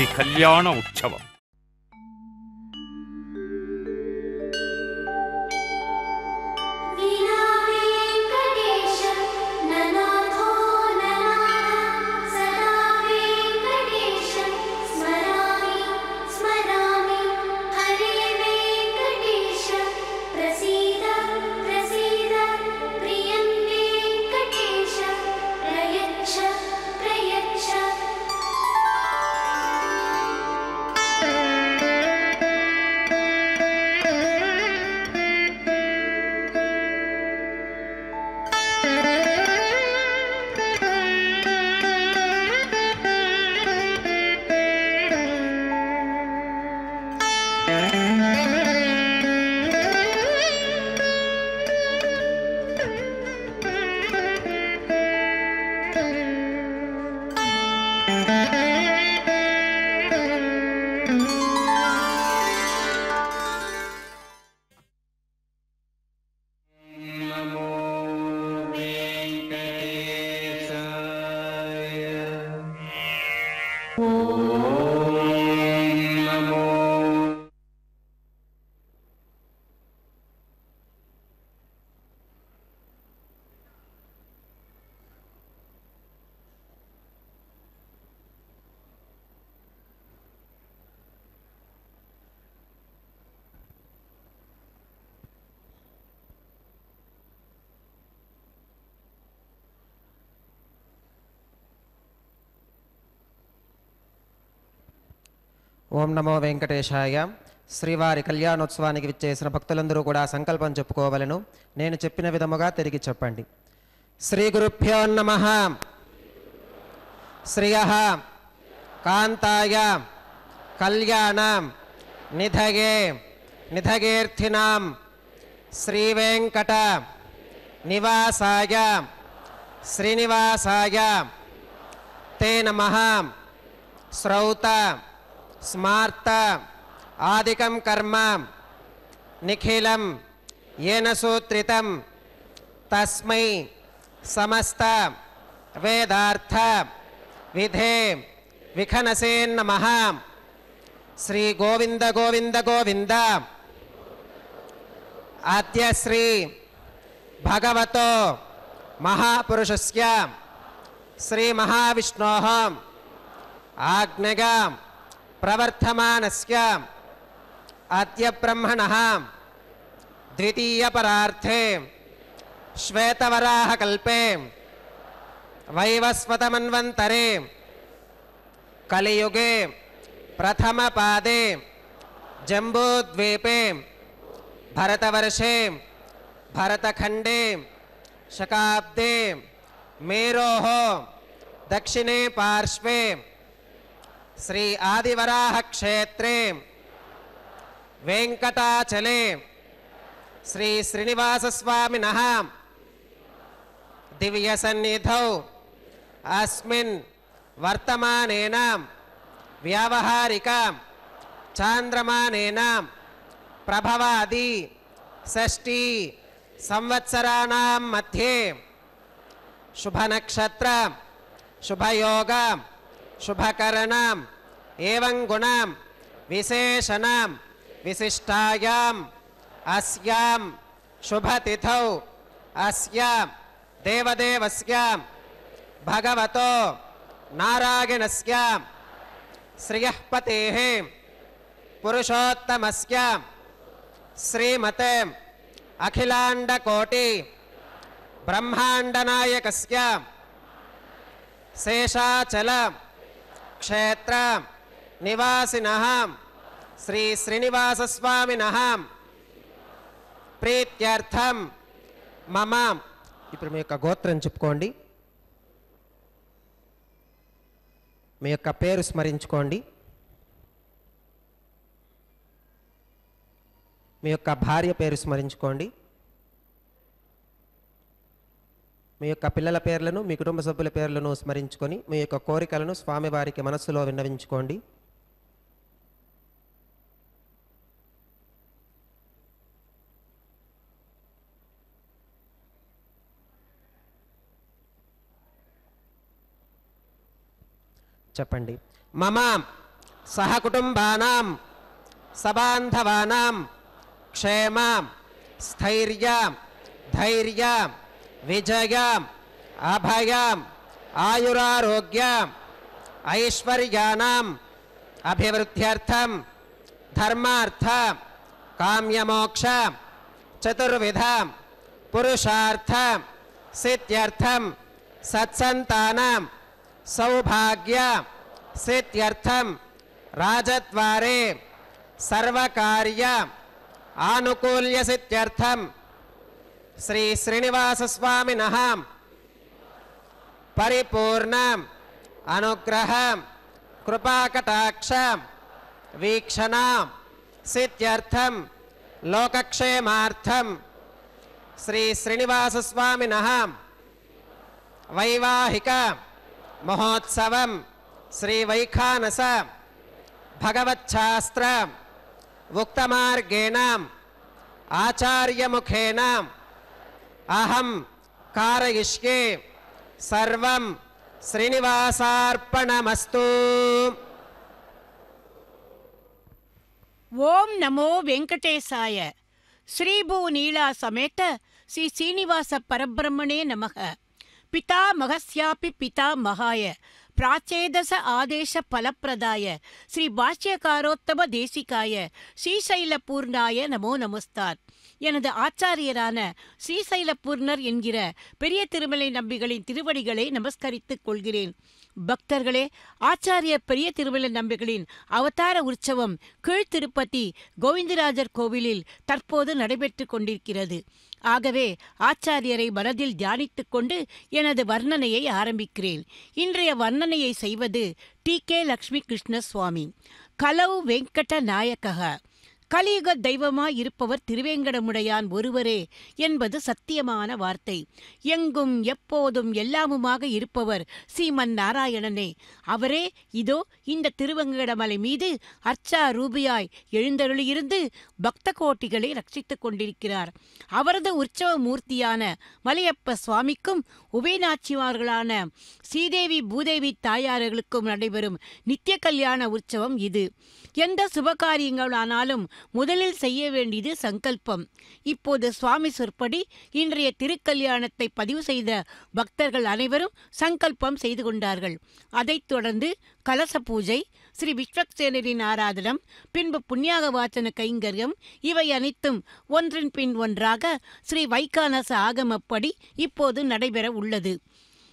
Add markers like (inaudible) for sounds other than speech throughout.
ஹரி கல்யாண உற்சவம் ఓం నమో వెంకటేశాయ. శ్రీవారి కళ్యాణోత్సవానికి విచ్చేసిన భక్తులందరూ కూడా సంకల్పం చెప్పుకోవలను. నేను చెప్పిన విధముగా తిరిగి చెప్పండి. శ్రీ గురుభ్యో నమ. శ్రియ. కాంతాయ. కళ్యాణ. నిధగే నిధగేర్థినాం శ్రీవేంకట. నివాసాయ. శ్రీనివాసాయ. తే నమః. శ్రౌత. స్మార్త ఆదికం కర్మ నిఖిలం ఏన సూత్రితం తస్మై సమస్త వేదార్థ విధే విఖనసే నమ శ్రీ గోవింద గోవింద గోవింద అద్య శ్రీ భగవతో మహాపురుషస్య శ్రీ మహావిష్ణోః ఆజ్ఞగా प्रवर्तमान आद्य ब्रह्मणः। द्वितीयपरार्थे। श्वेतवराहकल्पे। वैवस्वतमन्वन्तरे। कलियुगे। प्रथमपादे। जम्बूद्वीपे। भरतवर्षे। भरतखण्डे। शकाब्दे मेरोः। दक्षिणे पार्श्वे। श्री आदिवराह क्षेत्रे वेंकटाचले श्री श्रीनिवास स्वामी दिव्य सन्निधौ अस्मिन् वर्तमानेन, व्यावहारिक चांद्रमानेन प्रभवादि षष्टी संवत्सराणां मध्ये, शुभनक्षत्र, शुभयोग शुभकरणम्, एवं गुणां विशेषणां विशिष्टायाम, अस्याम, शुभतिथौ, अस्याम, देवदेवस्याम, भगवतो, नारायणस्याम, श्रियःपतेः, पुरुषोत्तमस्याम, श्रीमते अखिलाण्डकोटि ब्रह्माण्डनायकस्यां शेषाचल క్షేత్ర నివాసిన శ్రీ శ్రీనివాసస్వామిన ప్రీత్యర్థం మమ. ఇప్పుడు మీ యొక్క గోత్రం చెప్పుకోండి. మీ యొక్క పేరు స్మరించుకోండి. మీ యొక్క భార్య పేరు స్మరించుకోండి. మీ యొక్క పిల్లల పేర్లను మీ కుటుంబ సభ్యుల పేర్లను స్మరించుకొని మీ యొక్క కోరికలను స్వామివారికి మనస్సులో విన్నవించుకోండి. చెప్పండి. మమ సహకుటుంబానాం సబాంధవానాం క్షేమ స్థైర్య ధైర్య. विजयम् अभयम् आयुरारोग्य ऐश्वर्याणाम् अभिवृद्ध्यर्थं धर्मार्थ काम्यमोक्ष चतुर्विध पुरुषार्थ सिद्ध्यर्थं सत्सन्तानां सौभाग्य सिर्थ राजद्वारे सर्वकार्य आनुकूल्यसिद्ध्यर्थं శ్రీ శ్రీనివాస స్వామిన పరిపూర్ణ అనుగ్రహ కృపాకటాక్ష వీక్షణ సిద్ధ్యర్థం లోకక్షేమార్థం శ్రీ శ్రీనివాస స్వామిన వైవాహిక మహోత్సవం శ్రీ వైఖానస భగవచ్ఛాస్త్ర அகம் காரயிஷ்யே சர்வம் ஸ்ரீனிவாசார்ப்பணமஸ்து. ஓம் நமோ வெங்கடேசாய. ஸ்ரீபூ நீலா சமேத ஸ்ரீ சீனிவாச பரபிரமணே நமக. பிதா மகஸ்யாபி பிதா மகாய பிராச்சேதச ஆதேச பலப்பிரதாய. ஸ்ரீ பாஷ்யகாரோத்தம தேசிகாய. ஸ்ரீசைல பூர்ணாய நமோ நமஸ்தார் எனது ஆச்சாரியரான ஸ்ரீசைலபூர்ணர் என்கிற பெரிய திருமலை நம்பிகளின் திருவடிகளை நமஸ்கரித்துக் கொள்கிறேன். பக்தர்களே ஆச்சாரிய பெரிய திருமலை நம்பிகளின் அவதார உற்சவம் கீழ்த்திருப்பதி கோவிந்தராஜர் கோவிலில் தற்போது நடைபெற்றுக் கொண்டிருக்கிறது. ஆகவே ஆச்சாரியரை மனதில் தியானித்துக் கொண்டு எனது வர்ணனையை ஆரம்பிக்கிறேன். இன்றைய வர்ணனையை செய்வது டி கே லக்ஷ்மி கிருஷ்ண சுவாமி. கலவு வெங்கட நாயக்கக கலியுக தெய்வமாய் இருப்பவர் திருவேங்கடமுடையான் ஒருவரே என்பது சத்தியமான வார்த்தை. எங்கும் எப்போதும் எல்லாமுமாக இருப்பவர் சீமன் நாராயணனே. அவரே இதோ இந்த திருவங்கடமலை மீது அர்ச்சா ரூபியாய் எழுந்தருளியிருந்து பக்த கோட்டிகளை ரட்சித்துக் கொண்டிருக்கிறார். அவரது உற்சவ மூர்த்தியான மலையப்ப சுவாமிக்கும் உபயநாச்சிமார்களான ஸ்ரீதேவி பூதேவி தாயார்களுக்கும் நடைபெறும் நித்திய கல்யாண உற்சவம் இது. எந்த சுபகாரியங்களானாலும் முதலில் செய்ய வேண்டியது சங்கல்பம். இப்போது சுவாமி சொற்படி இன்றைய திருக்கல்யாணத்தை பதிவு செய்த பக்தர்கள் அனைவரும் சங்கல்பம் செய்து கொண்டார்கள். அதைத் தொடர்ந்து கலச பூஜை ஸ்ரீ விஸ்வக்சேனரின் ஆராதனம் பின்பு புண்ணியாக வாசன கைங்கரியம் இவை அனைத்தும் ஒன்றின் பின் ஒன்றாக ஸ்ரீ வைகானச ஆகமப்படி இப்போது நடைபெற உள்ளது.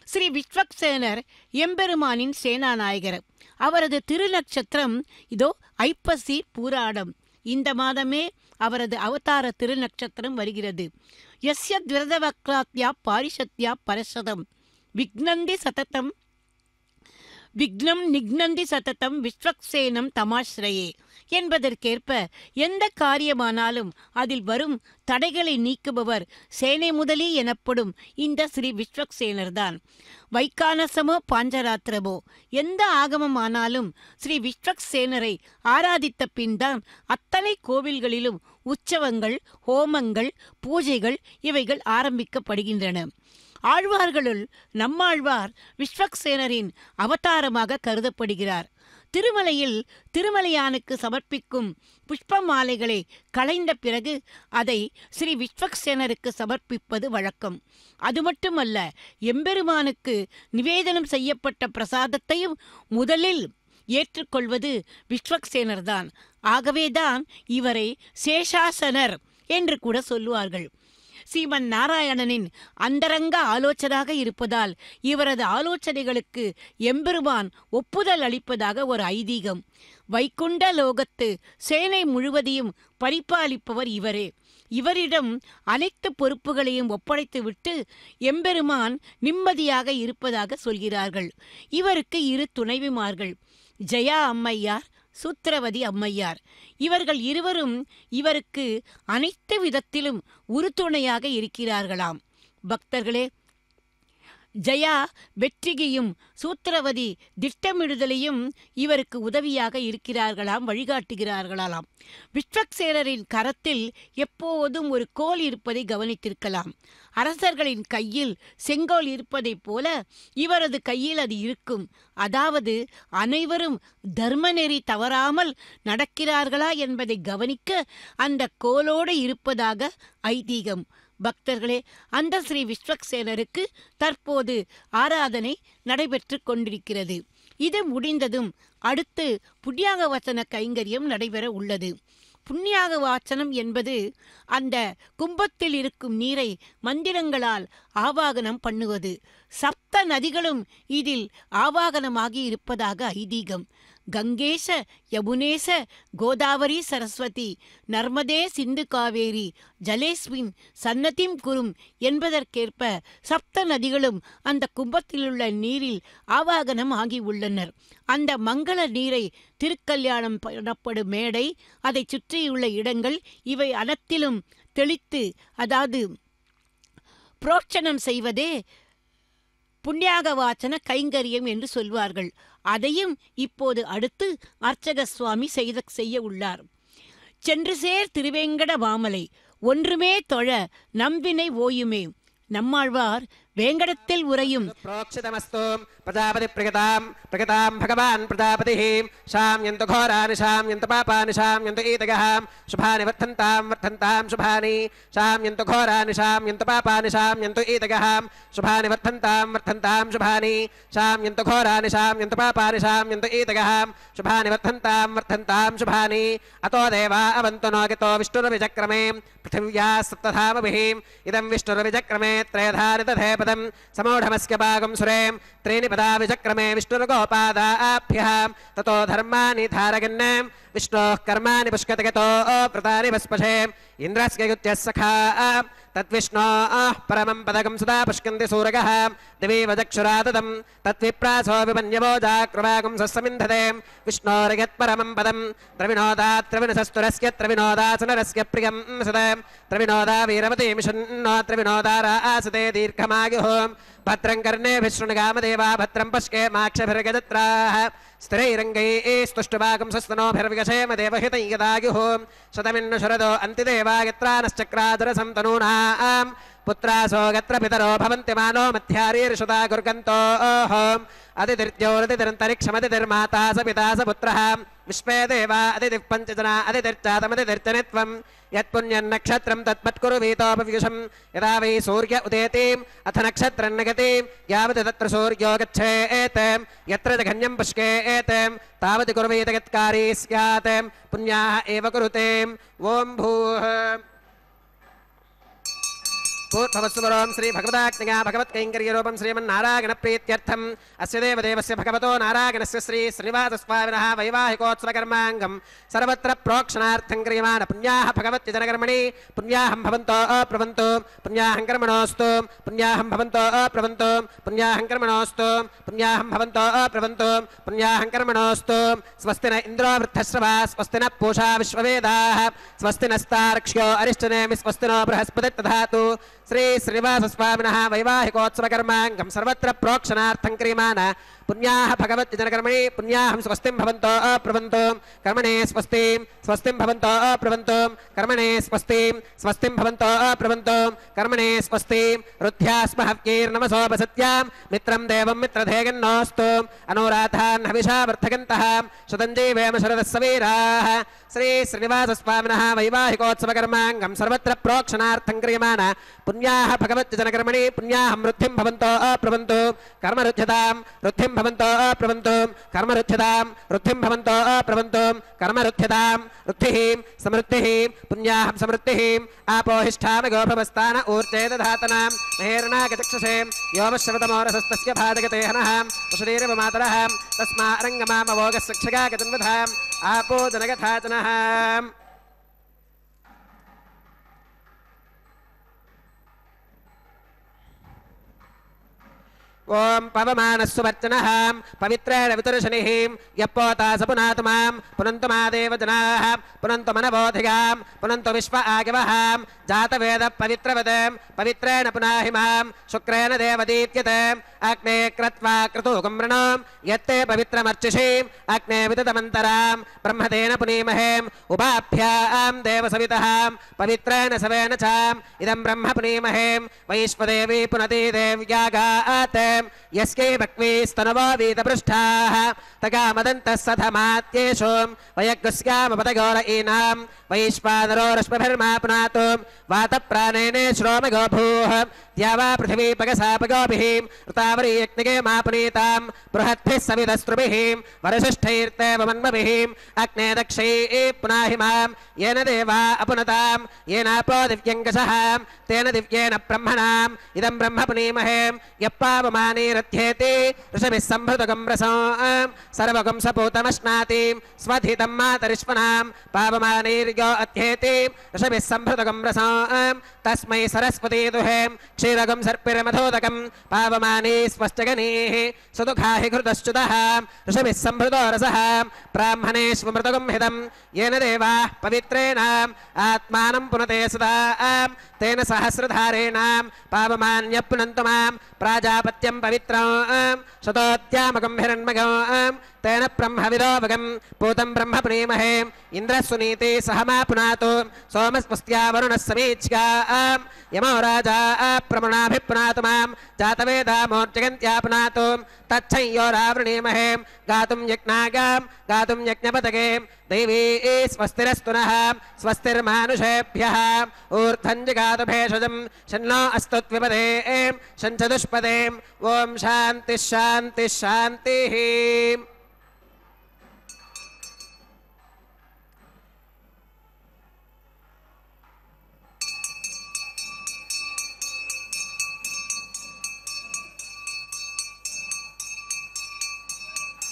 ஸ்ரீ விஸ்வக்சேனர் எம்பெருமானின் சேனாநாயகர். அவரது திருநட்சத்திரம் இதோ ஐப்பசி பூராடம் இந்த மாதமே அவரது அவதார திருநட்சத்திரம் வருகிறது. எஸ்ய துரதவக்ராத்யா பாரிஷத்யா பரசதம். விக்னந்தி சததம். விக்னம் நிக்னந்தி சததம். விஸ்வக்சேனம் தமாஸ்ரயே என்பதற்கேற்ப எந்த காரியமானாலும் அதில் வரும் தடைகளை நீக்குபவர் சேனை முதலி எனப்படும் இந்த ஸ்ரீ விஸ்வக்சேனர்தான் வைக்கானசமோ பாஞ்சராத்திரமோ எந்த ஆகமமானாலும் ஸ்ரீ விஸ்வக்சேனரை ஆராதித்த பின்தான் அத்தனை கோவில்களிலும் உற்சவங்கள் ஹோமங்கள் பூஜைகள் இவைகள் ஆரம்பிக்கப்படுகின்றன. ஆழ்வார்களுள் நம்மாழ்வார் விஸ்வக்சேனரின் அவதாரமாக கருதப்படுகிறார். திருமலையில் திருமலையானுக்கு சமர்ப்பிக்கும் புஷ்ப மாலைகளை களைந்த பிறகு அதை ஸ்ரீ விஸ்வக்சேனருக்கு சமர்ப்பிப்பது வழக்கம். அது மட்டுமல்ல எம்பெருமானுக்கு நிவேதனம் செய்யப்பட்ட பிரசாதத்தையும் முதலில் ஏற்றுக்கொள்வது விஸ்வக்சேனர்தான். ஆகவேதான் இவரை சேஷாசனர் என்று கூட சொல்லுவார்கள். சீமன் நாராயணனின் அந்தரங்க ஆலோசனாக இருப்பதால் இவரது ஆலோசனைகளுக்கு எம்பெருமான் ஒப்புதல் அளிப்பதாக ஒரு ஐதீகம். வைகுண்ட லோகத்து சேனை முழுவதையும் பரிபாலிப்பவர் இவரே. இவரிடம் அனைத்து பொறுப்புகளையும் ஒப்படைத்துவிட்டு எம்பெருமான் நிம்மதியாக இருப்பதாக சொல்கிறார்கள். இவருக்கு இரு துணைவிமார்கள். ஜெயா அம்மையார் சூத்திரவதி அம்மையார். இவர்கள் இருவரும் இவருக்கு அனைத்து விதத்திலும் உறுதுணையாக இருக்கிறார்களாம். பக்தர்களே ஜயா வெற்றிகையும் சூத்திரவதி திட்டமிடுதலையும் இவருக்கு உதவியாக இருக்கிறார்களாம் வழிகாட்டுகிறார்களாம். விஸ்வக்சேரரின் கரத்தில் எப்போதும் ஒரு கோல் இருப்பதை கவனித்திருக்கலாம். அரசர்களின் கையில் செங்கோல் இருப்பதைப் போல இவரது கையில் அது இருக்கும். அதாவது அனைவரும் தர்மநெறி தவறாமல் நடக்கிறார்களா என்பதை கவனிக்க அந்த கோலோடு இருப்பதாக ஐதீகம். பக்தர்களே அந்த ஸ்ரீ விஸ்வக்சேனருக்கு தற்போது ஆராதனை நடைபெற்று கொண்டிருக்கிறது. இது முடிந்ததும் அடுத்து புண்ணியாக வசன கைங்கரியம் நடைபெற உள்ளது. புண்ணியாக வாசனம் என்பது அந்த கும்பத்தில் இருக்கும் நீரை மந்திரங்களால் ஆவாகனம் பண்ணுவது. சப்த நதிகளும் இதில் ஆவாகனமாகி இருப்பதாக ஐதீகம். கங்கேச யமுனேச கோதாவரி சரஸ்வதி நர்மதே சிந்து காவேரி ஜலேஸ்வின் சன்னதிம் குரும் என்பதற்கேற்ப சப்த நதிகளும் அந்த கும்பத்திலுள்ள நீரில் ஆவாகனம் ஆகி உள்ளனர். அந்த மங்கள நீரை திருக்கல்யாணம் எனப்படும் மேடை அதை சுற்றியுள்ள இடங்கள் இவை அனைத்திலும் தெளித்து அதாவது புரோட்சணம் செய்வதே புண்ணியாக வாசன கைங்கரியம் என்று சொல்வார்கள். அதையும் இப்போது அடுத்து அர்ச்சக சுவாமி செய்த செய்ய உள்ளார். சென்று சேர் திருவேங்கட வாமலை ஒன்றுமே தொழ நம்பினை ஓயுமே. நம்மாழ்வார் வேங்கடத்தில் உறையும் प्रोक्षितमस्तु प्रजापति प्रगतां प्रगतां भगवान् प्रजापतिः शाम्यन्तु घोरानि शाम्यन्तु पापानि शाम्यन्तु ईदगः शुभानि वर्धन्तां वर्धन्तां शुभानि शाम्यन्तु घोरानि शाम्यन्तु पापानि शाम्यन्तु ईदगः शुभानि वर्धन्तां वर्धन्तां शुभानि शाम्यन्तु घोरानि शाम्यन्तु पापानि शाम्यन्तु ईदगः शुभानि वर्धन्तां वर्धन्तां शुभानि अतो देवा अवन्तु नो गतो विष्णुरविचक्रमे पृथिव्या सप्तधामभिः इदं विष्णुरविचक्रमे त्रयधानि समूढमस्य भागं सुरें त्रीणि पदा विचक्रमे विष्णुर्गोपादाभ्यः। ततो धर्माणि धारयन् विष्णोः कर्माणि पुष्कतगतो प्रतानि वस्पशे। इन्द्रस्य युत्यः सखा तद्विष्णोः परमं पदकं सदा पुष्कन्ति सूरगः। दिवीव चक्षुराददं तद्विप्रासो विमन्यवो जाकृवागं सस्समिन्धते विष्णोर्यत्परमं पदं त्रविनोदा त्रविनसस्तुरस्य त्रविनोदासनरस्य प्रियं सदा। त्रविनोदा वीरवती मिषन्नो त्रविनोदा आसते दीर्घमायुः। भद्रं कर्णेभिः शृणुगामदेवा भद्रं पश्के माक्षभिर्गजत्राः स्थिरैरङ्गैः स्तुष्टुभागं स्वस्तनोभिर्विगशेम देवहितं यदायुः। शतमिन्नु शरदो अन्तिदेवा यत्रा नश्चक्रादरसं तनूनाम् पुत्रासो गत्र पितरो भवन्ति मानो मध्यारीर्षुता गुर्गन्तो अतिथिर्द्योरतिथिरन्तरिक्षमतिथिर्माता स पिता स पुत्रः। विश्वे देवा अतिथिः पञ्चजना अतिथिर्चातमतिथिर्चनित्वम् यत्पुण्यन्नक्षत्रं तत्मत्कुरु वीतोपवियुषम् यदा वै सूर्य उदेतीम्, अथ नक्षत्रं नगति यावत् तत्र सूर्यो गच्छेत्। यत्र जघन्यं पुष्केत्। तावत् कुर्वीत स्यात्। पुण्याः एव कुरुते। ॐ भूः पूर्ववस्वरों श्री भगवदाज्ञया भगवत्कैङ्कर्यरूपं श्रीमन्नारायणप्रीत्यर्थम्। अस्य देवदेवस्य भगवतो नारायणस्य श्री श्रीनिवासस्वामिनः वैवाहिकोत्सवकर्माङ्गं सर्वत्र प्रोक्षणार्थं क्रियमाण पुण्याः भगवत्यजनकर्मणि। पुण्याहं भवन्तो अप्रवन्तु पुण्याहं कर्मणोऽस्तु। पुण्याहं भवन्तो अप्रवन्तु पुण्याहं कर्मणोऽस्तु। पुण्याहं भवन्तो अप्रवन्तु पुण्याहं कर्मणोऽस्तु। स्वस्ति न इन्द्रो वृद्धश्रवा, स्वस्ति न पूषा विश्ववेदाः। स्वस्ति नस्तार्क्ष्यो अरिष्टनेमि, स्वस्ति नो बृहस्पति శ్రీ శ్రీనివాసస్వామిన వైవాహికోత్సవకర్మాంగం సర్వత్ర ప్రోక్షణార్థం క్రియమాణ पुण्याः भगवत्यजनकर्मणि पुण्याहं स्वस्तिं भवन्तो अप्रवन्तु कर्मणे स्वस्तिं स्वस्तिं भवन्तो अप्रवन्तु कर्मणे स्वस्तिं स्वस्तिं भवन्तो अप्रवन्तु कर्मणे स्वस्तिं रुद्ध्यास्म हव्यैर्नमसोपसत्यां मित्रं देवं मित्रधेयन्नोऽस्तु। अनुराधान् हविषा वर्धगन्तः। शतञ्जीवेम शरदः सवीराः। श्री श्रीनिवासस्वामिनः वैवाहिकोत्सवकर्माङ्गं सर्वत्र प्रोक्षणार्थं क्रियमाण। पुण्याः भगवत्यजनकर्मणि पुण्याहं वृद्धिं भवन्तो अप्रवन्तु कर्मरुध्यतां भवन्तो, प्रवन्तो कर्म रुध्यतां रुद्धिं भवन्तो, प्रवन्तो कर्म रुध्यतां रुद्धिः समृद्धिः पुण्याहं समृद्धिः आपोहिष्ठामगोभवस्तान ऊर्जे दधातनां मेहर्णागचक्षुषे योमश्रवतमोरसस्तस्य भाजगतेहनः वसुरीरवमातरः तस्मारङ्गमामवोगः शिक्षगागजन्वधाम् आपो जनगथाचनः ओम् पवमानः सुमर्चनः पवित्रेण वितर्शनिः यप्पोतास मां पुनन्तु मादेव जनाः पुनन्तु विश्व आगवहाम् जातवेदपवित्रवत् पवित्रेण पुनाहि मां शुक्रेण देवदीत्य अग्ने कृत्वा क्रतुकमृणाम् यत्ते पवित्रमर्चिषीम्, अग्ने विदतमन्तराम्, ब्रह्मदेन पुनीमहेम्, उपाभ्याम् देवसवितः पवित्रेण सवेन चाम् इदं ब्रह्म पुनीमहेम्, वैश्वदेवी पुनति देव्यागात् यस्यै भक्वीस्तनवो वीतपृष्ठाः, तगामदन्तः सधमात्येषु वयग्स्यामपदगौर ईनाम् वैश्वानरो रश्मभिर्मापुनातो वातप्राणेने श्रोमगो भूः द्यावा बृहद्भिः मन्मभिः। अग्ने दक्षै पुनाहि माँ येन देवा अपुनतां येनापो तेन दिव्येन ब्रह्मणाम्। इदं ब्रह्म पुनीमहे। ऋषभिः सम्भृतगं सर्वगं स्वधितं मातरिष्मणां पावमानीर् पावमानीर्यो अध्येति ऋषभिः सम्भृतकं रसो तस्मै सरस्वती दुहे क्षीरकं सर्पिरमधोदकं, पावमानी स्वश्चगनीः सुदुःखा हि येन देवाः पवित्रेण, आत्मानं पुनते सदा तेन सहस्रधारेण पावमान्य पुनन्तु माँ प्राजापत्यं पवित्रं शतोत्यामकं हिरण्मगं तेन ब्रह्मविदोऽवगं पूतं ब्रह्म प्रीमहे इन्द्रः सुनीति सह मा पुनातु सोमस्पस्त्या वरुणः यमो राजा प्रमुणाभिपुनातु माँ जातवेदामोर्जगन्त्या पुनातु तच्छंयोरावृणीमहे गातुं यज्ञागां गातुं यज्ञपतगे दैवी स्वस्तिरस्तु नः। स्वस्तिर्मानुषेभ्यः। ऊर्ध्वं जगातु भेषजं। शन्नो अस्तु त्विपदे शञ्चतुष्पदे ॐ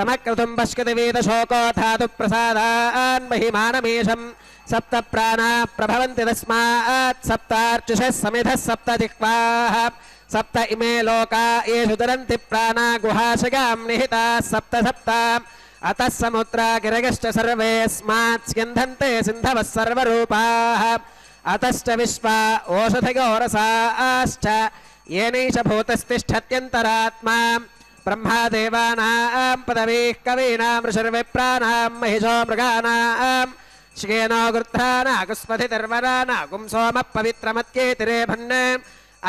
तमक्रतुं पश्यति वेदशोकोऽथातु प्रसादान् महिमानमेषम् सप्त प्राणाः प्रभवन्ति तस्मात् सप्तार्चिषः समिधः सप्त जिह्वाः सप्त इमे लोका येषु तरन्ति प्राणा गुहाशगां निहिताः सप्त सप्त। अतः समुद्रा गिरगश्च सर्वेऽस्मात् स्यन्धन्ते सिन्धवः सर्वरूपाः। अतश्च विश्वा ओषधिगोरसाश्च येनैष भूतस्तिष्ठत्यन्तरात्मा। ब्रह्मादेवानां पदवीः कवीनां ऋषिर्विप्राणां महिषो मृगाणां श्येनो गृध्रानाकुस्मधिर्वरानाकुं सोमः पवित्रमत्येतिरेभन्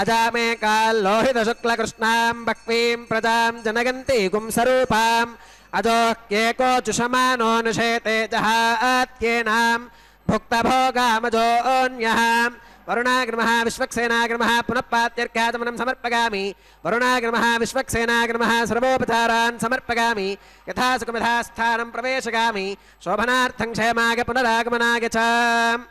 अजामेकाल्लोहितशुक्लकृष्णां बह्वीं प्रजां जनगन्ति गुंसरूपाम् अजोह्येको जुषमानोऽनुषेते जहात्येनां भुक्तभोगामजोऽन्यः வருணாகிரம விஸ்வக்சேனாகிரம புனப்பாத்தியர்காதமனம் சமர்ப்பகாமி வருணாகிரம விஸ்வக்சேனாகிரம சர்வோபச்சாரான் சமர்ப்பகாமி யதா சுகமதாஸ்தானம் பிரவேசகாமி சோபனார்த்தம் க்ஷேமாக புனராகமனாக சாம்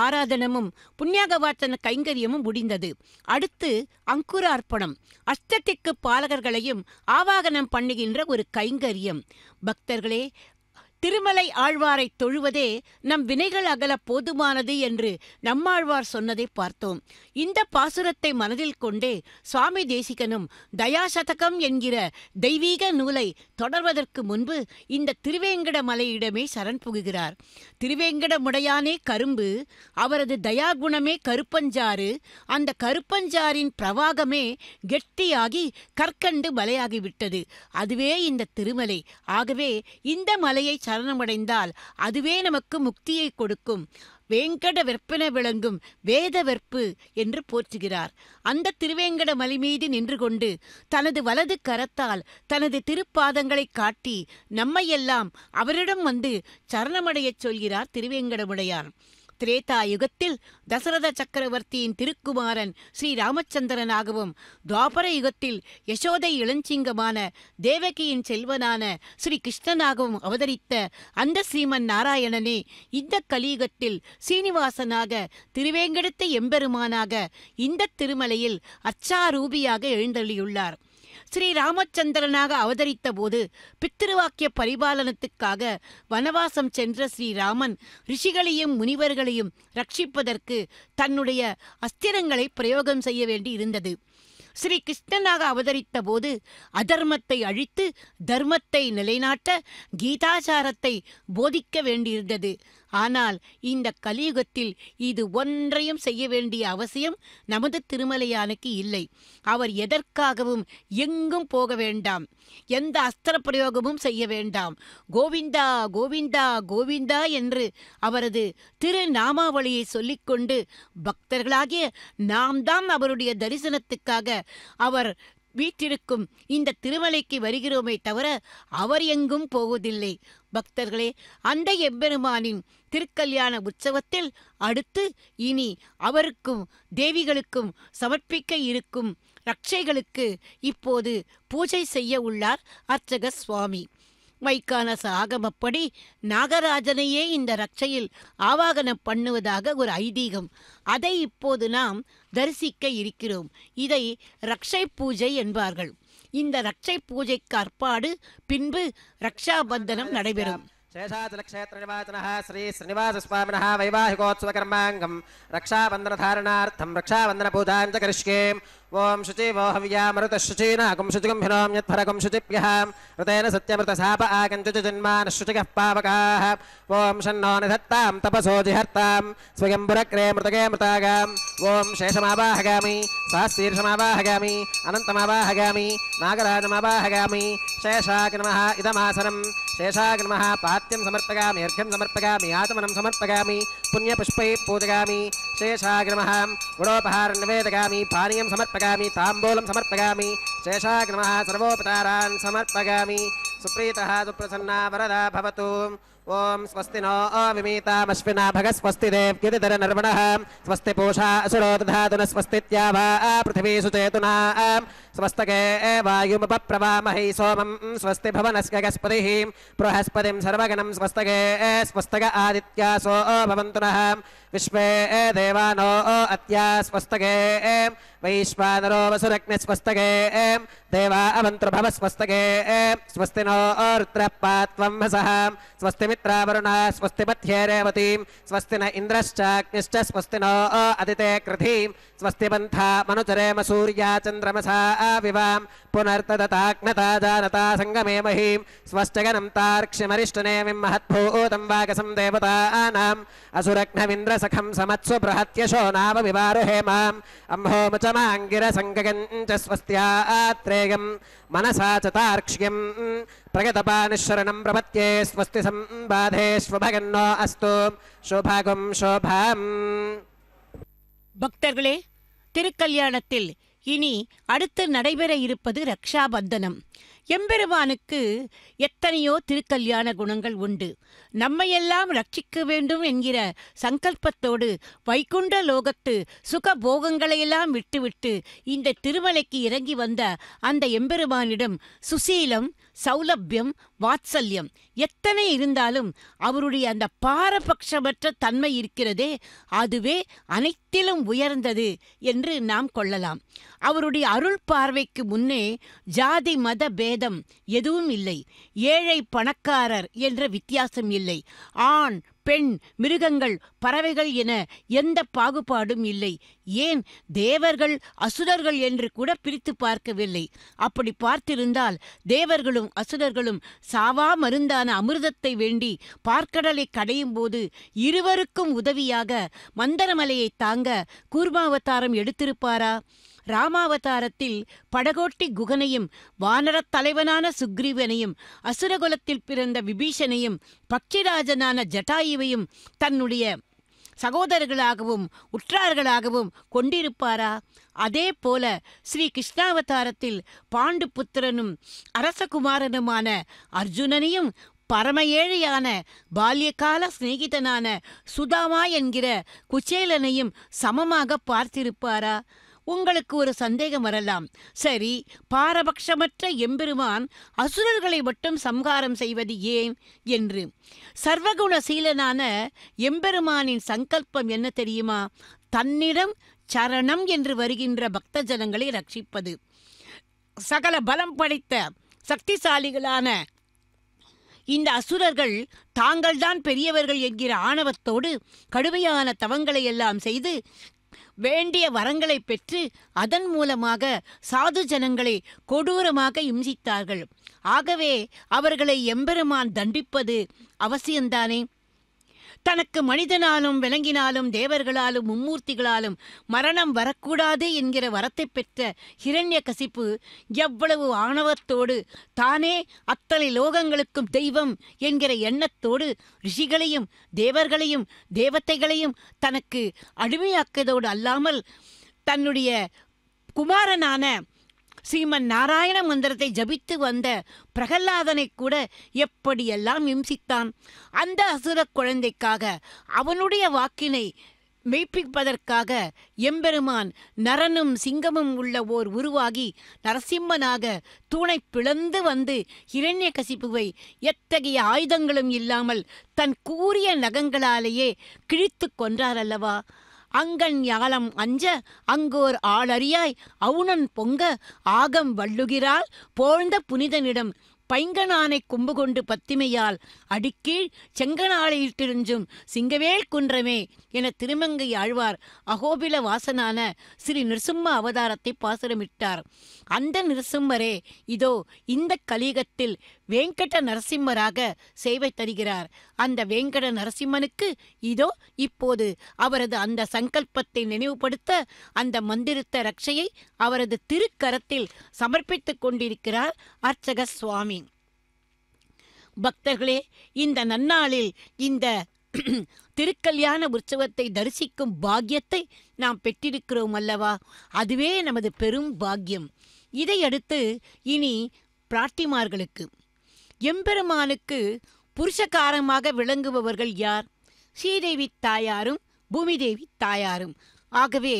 ஆராதனமும் புண்ணியாகவார்த்தன கைங்கரியமும் முடிந்தது. அடுத்து அங்குர அர்ப்பணம் அஸ்தத்திற்கு பாலகர்களையும் ஆவாகனம் பண்ணுகின்ற ஒரு கைங்கரியம். பக்தர்களே திருமலை ஆழ்வாரை தொழுவதே நம் வினைகள் அகல போதுமானது என்று நம்மாழ்வார் சொன்னதை பார்த்தோம். இந்த பாசுரத்தை மனதில் கொண்டே சுவாமி தேசிகனும் தயாசதகம் என்கிற தெய்வீக நூலை தொடர்வதற்கு முன்பு இந்த திருவேங்கட மலையிடமே சரண் புகுகிறார். திருவேங்கட முடையானே கரும்பு அவரது தயாகுணமே கருப்பஞ்சாறு அந்த கருப்பஞ்சாரின் பிரவாகமே கெட்டியாகி கற்கண்டு மலையாகிவிட்டது. அதுவே இந்த திருமலை. ஆகவே இந்த மலையை சரணமடைந்தால் அதுவே நமக்கு முக்தியை கொடுக்கும். வேங்கட வெற்பென விளங்கும் வேத வெற்பு என்று போற்றுகிறார். அந்த திருவேங்கட மலை மீது நின்று கொண்டு தனது வலது கரத்தால் தனது திருப்பாதங்களை காட்டி நம்மையெல்லாம் அவரிடம் வந்து சரணமடையச் சொல்கிறார் திருவேங்கடமுடையார் திரேதா யுகத்தில் தசரத சக்கரவர்த்தியின் திருக்குமாரன் ஸ்ரீ ராமச்சந்திரனாகவும் துவாபர யுகத்தில் யசோதை இளஞ்சிங்கமான தேவகியின் செல்வனான ஸ்ரீ கிருஷ்ணனாகவும் அவதரித்த அந்த ஸ்ரீமன் நாராயணனே இந்த கலியுகத்தில் சீனிவாசனாக திருவேங்கடத்த எம்பெருமானாக இந்த திருமலையில் அச்சாரூபியாக எழுந்தள்ளியுள்ளார் ஸ்ரீ ராமச்சந்திரனாக அவதரித்த போது பித்திருவாக்கிய பரிபாலனத்துக்காக வனவாசம் சென்ற ஸ்ரீராமன் ரிஷிகளையும் முனிவர்களையும் ரட்சிப்பதற்கு தன்னுடைய அஸ்திரங்களை பிரயோகம் செய்ய வேண்டி இருந்தது ஸ்ரீ கிருஷ்ணனாக அவதரித்த போது அதர்மத்தை அழித்து தர்மத்தை நிலைநாட்ட கீதாச்சாரத்தை போதிக்க வேண்டியிருந்தது. ஆனால் இந்த கலியுகத்தில் இது ஒன்றையும் செய்ய வேண்டிய அவசியம் நமது திருமலையானுக்கு இல்லை. அவர் எதற்காகவும் எங்கும் போக வேண்டாம். எந்த அஸ்திர பிரயோகமும் செய்ய வேண்டாம். கோவிந்தா கோவிந்தா கோவிந்தா என்று அவரது திருநாமாவளியை சொல்லிக்கொண்டு பக்தர்களாகிய நாம் தான் அவருடைய தரிசனத்துக்காக அவர் வீற்றிருக்கும் இந்த திருமலைக்கு வருகிறோமே தவிர அவர் எங்கும் போவதில்லை. பக்தர்களே அந்த எம்பெருமானின் திருக்கல்யாண உற்சவத்தில் அடுத்து இனி அவருக்கும் தேவிகளுக்கும் சமர்ப்பிக்க இருக்கும் ரக்ஷைகளுக்கு இப்போது பூஜை செய்ய உள்ளார் அர்ச்சக சுவாமி. வைக்கானச ஆகமப்படி நாகராஜனையே இந்த ரக்ஷையில் ஆவாகனம் பண்ணுவதாக ஒரு ஐதீகம். அதை இப்போது நாம் தரிசிக்க இருக்கிறோம். இதை ரக்ஷை பூஜை என்பார்கள். இந்த ரக்ஷை பூஜைக்கு அற்பாடு பின்பு ரக்ஷாபந்தனம் நடைபெறும் शेषाचलक्षेत्रनिवाचनः श्रीश्रीनिवासस्वामिनः वैवाहिकोत्सवकर्माङ्गं रक्षाबन्धनधारणार्थं रक्षाबन्धनपूजां च करिष्ये ओम शुचि वो हव्यामृत शुचीनाकुं शुचिगम्भिनों यत्फरकं शुचिभ्यः ऋतेन सत्यमृतसाप आकञ्चुच जन्मान् शुचिकः पावका। ओम शन्नो निधत्तां तपसो जिहर्तां स्वयम्बुरक्रे मृतके मृतागाम्। ओम शेषमावाहगामि। सहस्तीर्षमावाहगामि अनन्तमावाहगामि। नागराजमावाहगामि। शेषाक नमः इदमासनं शेषाक नमः पात्यम समर्पयामि अर्घ्यम समर्पयामि, आत्मनं समर्पयामि, पुण्यपुष्पैः पूजयामि। शेषाक नमः। गुणोपहारनिवेदयामि, पानीयं समर्पयामि। ताम्बूलं समर्पयामि शेषाग्नमः सर्वोपचारान् समर्पयामि सुप्रीतः सुप्रसन्ना वरदा भवतु ॐ स्वस्ति नो विमीतामश्विना भग स्वस्ति देव्युदितर नर्वणः स्वस्ति स्वस्तित्या वा पृथिवी सुचेतुना स्वस्तके वायुमुपप्रवामहि सोमं स्वस्ति भवनस्य गस्पतिः बृहस्पतिं सर्वगणं स्वस्तके स्वस्तक आदित्यासो भवन्तु नः। विश्वे देवानो अत्या स्वस्तके वैश्वानरो वसुरग्निस्वस्तके देवा अवन्तुर्भव स्वस्तके स्वस्ति नो रुद्रपात्वं हसः स्वस्ति मित्रावरुणः स्वस्ति पथ्ये रेवतीं स्वस्ति न इन्द्रश्चाग्निश्च स्वस्ति नो अदिते कृधिं स्वस्ति पन्था मनुचरेम सूर्या चन्द्रमसा विवां पुनर्तदताग्नता जानता सङ्गमे महीं स्वश्चगनं तार्क्ष्यमरिष्टनेमिं महद्भूतं वागसं देवतानाम् असुरघ्नविन्द्रसखं समत्सु बृहत्यशो नाम विवारुहे माम् अम्होमुचमाङ्गिरसङ्गगञ्च स्वस्त्यात्रेयं मनसा च तार्क्ष्यं प्रगतपानिशरणं प्रपत्ये स्वस्ति सम्बाधेष्वभगन्नो अस्तु शुभगुं शोभाम् பக்தர்களே திருக்கல்யாணத்தில் இனி அடுத்து நடைபெற இருப்பது ரக்ஷாபந்தனம். எம்பெருமானுக்கு எத்தனையோ திருக்கல்யாண குணங்கள் உண்டு. நம்மையெல்லாம் ரட்சிக்க வேண்டும் என்கிற சங்கல்பத்தோடு வைகுண்ட லோகத்து சுக போகங்களையெல்லாம் விட்டுவிட்டு இந்த திருமலைக்கு இறங்கி வந்த அந்த எம்பெருமானிடம் சுசீலம் சௌலபியம் வாத்சல்யம் எத்தனை இருந்தாலும் அவருடைய அந்த பாரபட்சமற்ற தன்மை இருக்கிறதே அதுவே அனைத்திலும் உயர்ந்தது என்று நாம் கொள்ளலாம். அவருடைய அருள் பார்வைக்கு முன்னே ஜாதி மத பேதம் எதுவும் இல்லை. ஏழை பணக்காரர் என்ற வித்தியாசம் இல்லை. ஆண் பெண் மிருகங்கள் பறவைகள் என எந்த பாகுபாடும் இல்லை. ஏன்? தேவர்கள் அசுரர்கள் என்று கூட பிரித்து பார்க்கவில்லை. அப்படி பார்த்திருந்தால் தேவர்களும் அசுரர்களும் சாவா மருந்தான அமிர்தத்தை வேண்டி பார்க்கடலை கடையும் போது இருவருக்கும் உதவியாக மந்தரமலையை தாங்க கூர்மாவதாரம் எடுத்திருப்பாரா? ராமாவதாரத்தில் படகோட்டி குகனையும் வானரத் தலைவனான சுக்ரீவனையும் அசுரகுலத்தில் பிறந்த விபீஷனையும் பக்ஷிராஜனான ஜட்டாயுவையும் தன்னுடைய சகோதரர்களாகவும் உற்றார்களாகவும் கொண்டிருப்பாரா? அதே போல ஸ்ரீ கிருஷ்ணாவதாரத்தில் பாண்டு புத்திரனும் அரசகுமாரனுமான அர்ஜுனனையும் பரம ஏழையான பால்யகால சிநேகிதனான சுதாமா என்கிற குச்சேலனையும் சமமாக பார்த்திருப்பாரா? உங்களுக்கு ஒரு சந்தேகம் வரலாம். சரி பாரபட்சமற்ற எம்பெருமான் அசுரர்களை மட்டும் சம்ஹாரம் செய்வது ஏன்? என்று. சர்வகுணசீலனான எம்பெருமானின் சங்கல்பம் என்ன தெரியுமா? தன்னிடம் சரணம் என்று வருகின்ற பக்த ஜனங்களை ரட்சிப்பது. சகல பலம் படைத்த சக்திசாலிகளான இந்த அசுரர்கள் தாங்கள்தான் பெரியவர்கள் என்கிற ஆணவத்தோடு கடுமையான தவங்களை எல்லாம் செய்து வேண்டிய வரங்களை பெற்று அதன் மூலமாக சாது ஜனங்களை கொடூரமாக இம்சித்தார்கள். ஆகவே அவர்களை எம்பெருமான் தண்டிப்பது அவசியம்தானே? தனக்கு மனிதனாலும் விலங்கினாலும் தேவர்களாலும் மும்மூர்த்திகளாலும் மரணம் வரக்கூடாது என்கிற வரத்தை பெற்ற ஹிரண்ய கசிப்பு எவ்வளவு ஆணவத்தோடு தானே அத்தனை லோகங்களுக்கும் தெய்வம் என்கிற எண்ணத்தோடு ரிஷிகளையும் தேவர்களையும் தேவத்தைகளையும் தனக்கு அடிமையாக்கியதோடு அல்லாமல் தன்னுடைய குமாரனான ஸ்ரீமன் நாராயண மந்திரத்தை ஜபித்து வந்த பிரகல்லாதனை கூட எப்படியெல்லாம் இம்சித்தான்? அந்த அசுரக் குழந்தைக்காக அவனுடைய வாக்கினை மெய்ப்பிப்பதற்காக எம்பெருமான் நரனும் சிங்கமும் உள்ள ஓர் உருவாகி நரசிம்மனாக தூணை பிளந்து வந்து இரண்யகசிப்புவை எத்தகைய ஆயுதங்களும் இல்லாமல் தன் கூறிய நகங்களாலேயே கிழித்து கொன்றார் அல்லவா அங்கன் யாலம் அஞ்ச அங்கோர் ஆளறியாய் அவுணன் பொங்க ஆகம் வள்ளுகிறாள் போழ்ந்த புனிதனிடம் பைங்கனானை கொம்பு கொண்டு பத்திமையால் அடிக்கீழ் செங்கனாளையிட்டிருஞ்சும் சிங்கவேல் குன்றமே என திருமங்கை ஆழ்வார் அகோபில வாசனான ஸ்ரீ நிருசிம்ம அவதாரத்தை பாசுரமிட்டார். அந்த நிருசிம்மரே இதோ இந்த கலிகத்தில் வேங்கட நரசிம்மராக சேவை தருகிறார். அந்த வேங்கட நரசிம்மனுக்கு இதோ இப்போது அவரது அந்த சங்கல்பத்தை நினைவுபடுத்த அந்த மந்திரித்த ரட்சையை அவரது திருக்கரத்தில் சமர்ப்பித்துக் கொண்டிருக்கிறார் அர்ச்சக சுவாமி. பக்தர்களே இந்த நன்னாளில் இந்த (clears throat) திருக்கல்யாண உற்சவத்தை தரிசிக்கும் பாக்கியத்தை நாம் பெற்றிருக்கிறோம் அல்லவா? அதுவே நமது பெரும் பாக்கியம். இதையடுத்து இனி பிராட்டிமார்களுக்கு. எம்பெருமானுக்கு புருஷகாரமாக விளங்குபவர்கள் யார்? ஸ்ரீதேவி தாயாரும் பூமிதேவி தாயாரும். ஆகவே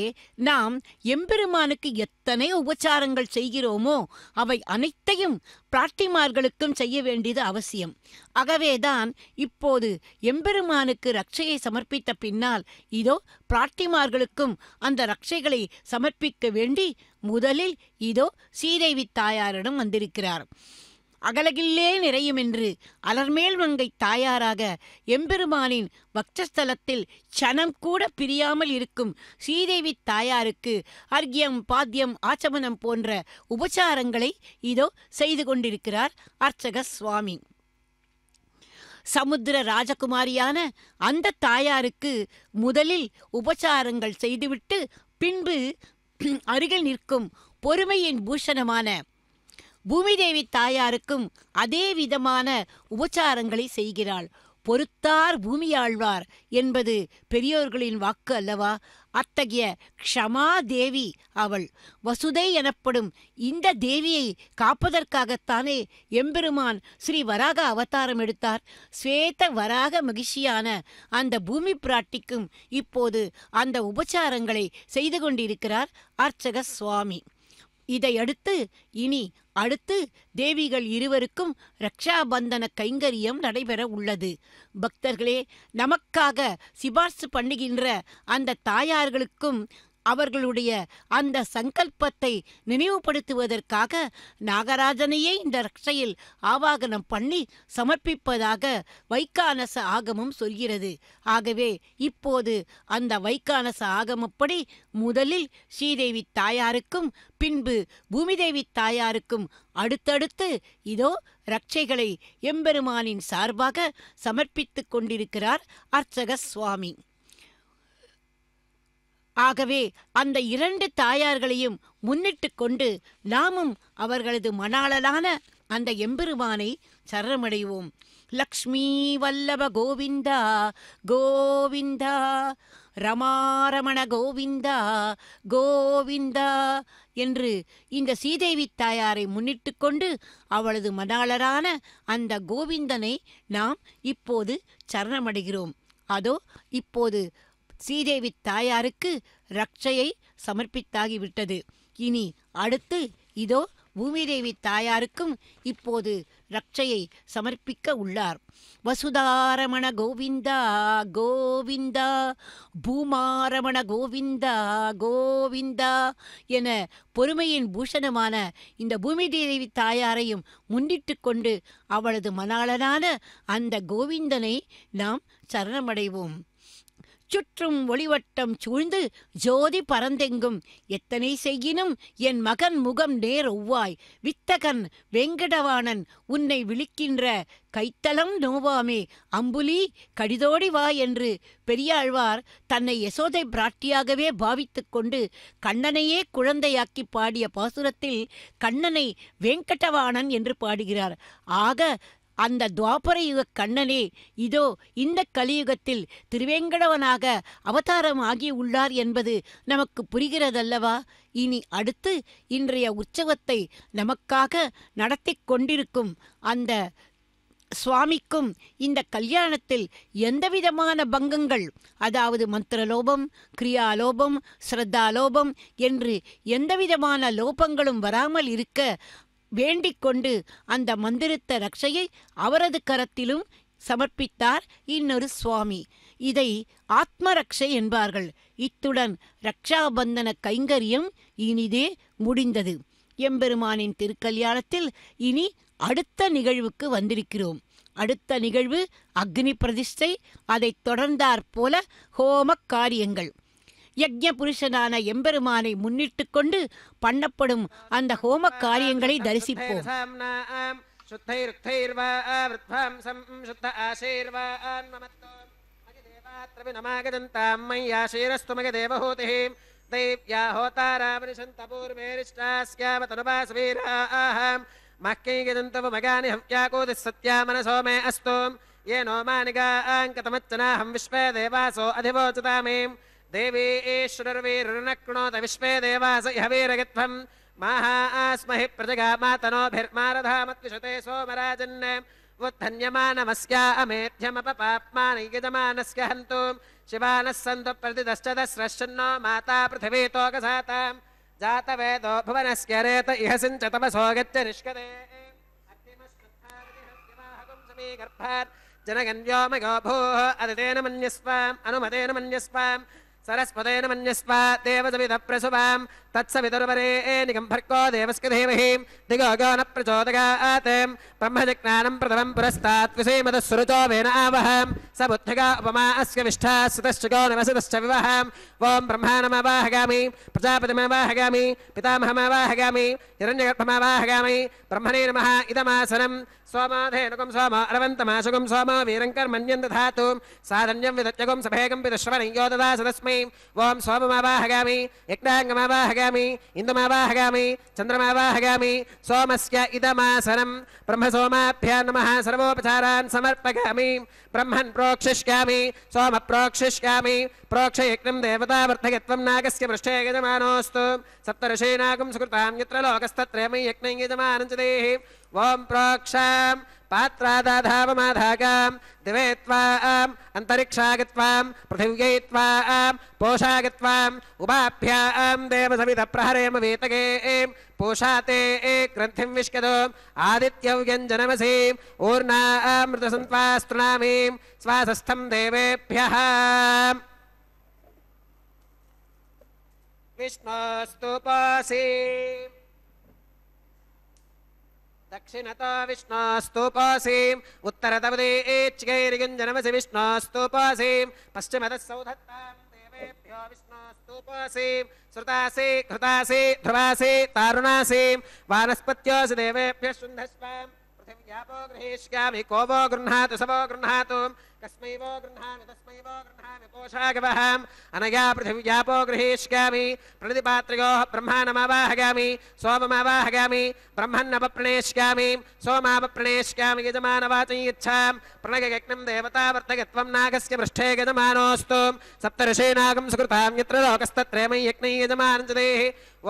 நாம் எம்பெருமானுக்கு எத்தனை உபச்சாரங்கள் செய்கிறோமோ அவை அனைத்தையும் பிராட்டிமார்களுக்கும் செய்ய வேண்டியது அவசியம். ஆகவேதான் இப்போது எம்பெருமானுக்கு ரக்ஷையை சமர்ப்பித்த பின்னால் இதோ பிராட்டிமார்களுக்கும் அந்த ரக்ஷைகளை சமர்ப்பிக்க வேண்டி முதலில் இதோ ஸ்ரீதேவி தாயாரிடம் வந்திருக்கிறார். அகலகில்லே நிறையும் என்று அலர்மேல் மங்கை தாயாராக எம்பெருமானின் பக்தஸ்தலத்தில் சனம் கூட பிரியாமல் இருக்கும் ஸ்ரீதேவி தாயாருக்கு அர்க்கியம் பாத்தியம் ஆச்சமனம் போன்ற உபச்சாரங்களை இதோ செய்து கொண்டிருக்கிறார் அர்ச்சக சுவாமி சமுத்திர ராஜகுமாரியான அந்த தாயாருக்கு முதலில் உபச்சாரங்கள் செய்துவிட்டு பின்பு அருகில் நிற்கும் பொறுமையின் பூஷணமான பூமிதேவி தாயாருக்கும் அதே விதமான உபச்சாரங்களை செய்கிறாள். பொறுத்தார் பூமியாழ்வார் என்பது பெரியோர்களின் வாக்கு அல்லவா? அத்தகைய க்ஷமா தேவி அவள். வசுதை எனப்படும் இந்த தேவியை காப்பதற்காகத்தானே எம்பெருமான் ஸ்ரீ வராக அவதாரம் எடுத்தார். ஸ்வேத வராக மகிழ்ச்சியான அந்த பூமி பிராட்டிக்கும் இப்போது அந்த உபச்சாரங்களை செய்து கொண்டிருக்கிறார் அர்ச்சக சுவாமி இதையடுத்து இனி அடுத்து தேவிகள் இருவருக்கும் ரக்ஷாபந்தன கைங்கரியம் நடைபெற உள்ளது. பக்தர்களே நமக்காக சிபார்சு பண்ணுகின்ற அந்த தாயார்களுக்கும் அவர்களுடைய அந்த சங்கல்பத்தை நினைவுபடுத்துவதற்காக நாகராஜனையே இந்த ரக்ஷையில் ஆவாகனம் பண்ணி சமர்ப்பிப்பதாக வைக்கானச ஆகமம் சொல்கிறது. ஆகவே இப்போது அந்த வைக்கானச ஆகமப்படி முதலில் ஸ்ரீதேவி தாயாருக்கும் பின்பு பூமிதேவி தாயாருக்கும் அடுத்தடுத்து இதோ ரட்சைகளை எம்பெருமானின் சார்பாக சமர்ப்பித்துக் கொண்டிருக்கிறார் அர்ச்சக சுவாமி ஆகவே அந்த இரண்டு தாயார்களையும் முன்னிட்டு கொண்டு நாமும் அவர்களது மணாளலான அந்த எம்பெருமானை சரணமடைவோம். லக்ஷ்மி வல்லப கோவிந்தா கோவிந்தா ரமாரமண கோவிந்தா கோவிந்தா என்று இந்த சீதேவி தாயாரை முன்னிட்டு கொண்டு அவளது மணாளரான அந்த கோவிந்தனை நாம் இப்போது சரணமடைகிறோம். அதோ இப்போது ஸ்ரீதேவி தாயாருக்கு ரக்ஷையை சமர்ப்பித்தாகிவிட்டது இனி அடுத்து இதோ பூமிதேவி தாயாருக்கும் இப்போது ரக்ஷையை சமர்ப்பிக்க உள்ளார். வசுதாரமண கோவிந்தா கோவிந்தா பூமாரமண கோவிந்தா கோவிந்தா என பொறுமையின் பூஷணமான இந்த பூமிதேவி தாயாரையும் முன்னிட்டு கொண்டு அவளது மணாளனான அந்த கோவிந்தனை நாம் சரணமடைவோம். சுற்றும் ஒளிவட்டம் சூழ்ந்து ஜோதி பரந்தெங்கும் எத்தனை செய்யினும் என் மகன் முகம் நேர் ஒவ்வாய். வித்தகன் வெங்கடவாணன் உன்னை விழிக்கின்ற கைத்தலம் நோவாமே. அம்புலி கடிதோடி வா என்று பெரியாழ்வார் தன்னை யசோதை பிராட்டியாகவே பாவித்துக் கொண்டு கண்ணனையே குழந்தையாக்கி பாடிய பாசுரத்தில் கண்ணனை வெங்கடவாணன் என்று பாடுகிறார். ஆக அந்த துவாபர யுக கண்ணனே இதோ இந்த கலியுகத்தில் திருவேங்கடவனாக அவதாரம் ஆகியுள்ளார் என்பது நமக்கு புரிகிறதல்லவா? இனி அடுத்து இன்றைய உற்சவத்தை நமக்காக நடத்தி கொண்டிருக்கும் அந்த சுவாமிக்கும் இந்த கல்யாணத்தில் எந்தவிதமான பங்கங்கள்? அதாவது மந்திரலோபம் கிரியாலோபம் ஸ்ரத்தாலோபம் என்று எந்தவிதமான லோபங்களும் வராமல் இருக்க வேண்டிக் கொண்டு அந்த மந்திரித்த ரக்ஷையை அவரது கரத்திலும் சமர்ப்பித்தார் இன்னொரு சுவாமி. இதை ஆத்மரக்ஷை என்பார்கள். இத்துடன் ரக்ஷாபந்தன கைங்கரியம் இனிதே முடிந்தது. எம்பெருமானின் திருக்கல்யாணத்தில் இனி அடுத்த நிகழ்வுக்கு வந்திருக்கிறோம். அடுத்த நிகழ்வு அக்னி பிரதிஷ்டை அதைத் தொடர்ந்தாற் போல ஹோம காரியங்கள். யக்ஞ புருஷனான எம்பெருமானை முன்னிட்டு கொண்டு பண்ணப்படும் அந்த ஹோம காரியங்களை தரிசிப்போம் साम्नाम् शुद्धैरुक्थैर्वा वृद्धांसं शुद्ध आशीर्वान् ममत्तो मयदेवात्र विनमागदन्तां मय्याशीरस्तु मयदेवहूतिः दैव्या होतारामनिषन्तपूर्वेरिष्टास्यावतनुवासवीराः मह्कैगदन्तवमगानि हव्याकोदिः सत्या मनसो मे अस्तु ये नो मानिगाङ्कतमच्चनाहं विश्वे देवासो अधिवोचतामीं देवी ईश्वरवीरुणक्नोत विश्वे देवास इह वीरगत्वम् माहास्महि प्रजगामातनोभिर्मारधामत्विषते सोमराजन् उत्थन्यमानमस्या अमेध्यमपपाप्मानैयजमानस्य हन्तु। शिवानः सन्तु प्रतिदश्च दस्रश्चन्नो माता पृथिवीतोकसाताम् जातवेदो भुवनस्य रेत इह सिञ्च तपसो गच्छ निष्कदे गर्भात्। जनगन्व्योमयो भूः अदितेन मन्यस्वाम्, अनुमतेन मन्यस्वाम्। सरस्वतेन मन्यस्वा देवसविदप्रसुवाम् तत्सवितुर्वरे निगम्भर्को देवस्य धीमहि दिगो गो न प्रथमम् पुरस्तात् विषेमतः वेन आवहम्। स बुद्धिगा उपमा अस्य विष्ठा सुतश्च गो नवसतश्च विवहम्। ॐ ब्रह्माणमवाहगामि प्रजापतिमवाहगामि, पितामहमवाहगामि, हिरण्यगर्भमवाहगामि, ब्रह्मणे नमः इदमासनम्। सोमाधेनुकं सोम अरवन्तमाशुकं सोम वीरङ्कर्मण्यं दधातु। साधन्यं विदत्यगं सभेगं विदुश्रवणयो ददास तस्मै। ॐ सोममावाहगामि, यज्ञाङ्गमावाहगामि इन्दुमावाहगामि चन्द्रमावाहगामि सोमस्य इदमासनं ब्रह्मसोमाभ्यां नमः, सर्वोपचारान् समर्पयामि। ब्रह्मन् प्रोक्षिष्यामि, सोम प्रोक्षिष्यामि। प्रोक्षयज्ञं देवतावर्धयत्वं नागस्य पृष्ठे यजमानोऽस्तु। सप्तऋषीनागं सुकृतां यत्र लोकस्तत्रयमि यज्ञं देहि। ॐ प्रोक्षां। पात्रादाधावमाधागां दिवे त्वाम् अन्तरिक्षागत्वां पृथिव्यै त्वाम् पोषागत्वाम् उपाभ्यां देवसवितप्रहरेम वेतगे पोषा ते ग्रन्थिं विष्कदो आदित्यव्यञ्जनमसीम् ऊर्णामृतसन्त्वास्तृणामीं स्वासस्थं देवेभ्यः। विष्णोस्तुपासी दक्षिणतो विष्णोस्तूपोऽसीम् उत्तरतवदेच्चैर्युञ्जनमसि विष्णोस्तूपोऽसीम् पश्चिमतः सौधत्ताम् देवेभ्यो विष्णोस्तूपोऽसीम् श्रुतासि घृतासि, ध्रुवासि, तारुणासि, वानस्पत्योऽसि देवेभ्यः शुन्धस्वाम्, पृथिव्यापो को वो गृह्णातु स वो गृह्णातु वो वो कोशागवहां अनया पृथिव्यापो गृहीष्यामि प्रणतिपात्रियोः ब्रह्माणमावाहयामि सोममावाहयामि ब्रह्मन्नपप्रणेष्यामि सोमापप्रणेष्यामि यजमानवाचि इच्छां प्रणगयज्ञं देवतावर्तयत्वं नागस्य पृष्ठे यजमानोऽस्तु सप्तऋषीनागं सुकृतां यत्र लोकस्तत्रेमयज्ञै यजमानञ्जतेः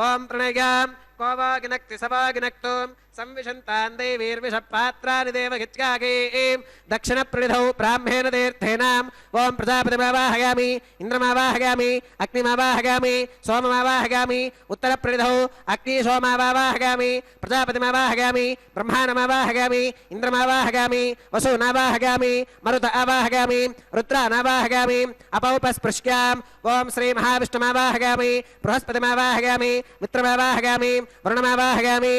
ॐ प्रणयां को वा गिनक्ति स वा गिनक्तुम् संविशन्तान् दैवीर्विषपात्राणि देवगित्यागीम् दक्षिणप्रणिधौ ब्राह्मेण तीर्थेनाम् ॐ प्रजापतिमावाहयामि, इन्द्रमावाहयामि, अग्निमावाहयामि, सोममावाहयामि, उत्तरप्रणिधौ अग्नि सोमावाहयामि प्रजापतिमावाहयामि, ब्रह्माणमावाहयामि, इन्द्रमावाहयामि, वसूनावाहयामि, मरुत आवाहयामि, रुद्रानावाहयामि, अपौपस्पृश्याम् ॐ श्रीमहाविष्णुमावाहयामि, बृहस्पतिमावाहयामि, मित्रमावाहयामि, वरुणमावाहयामि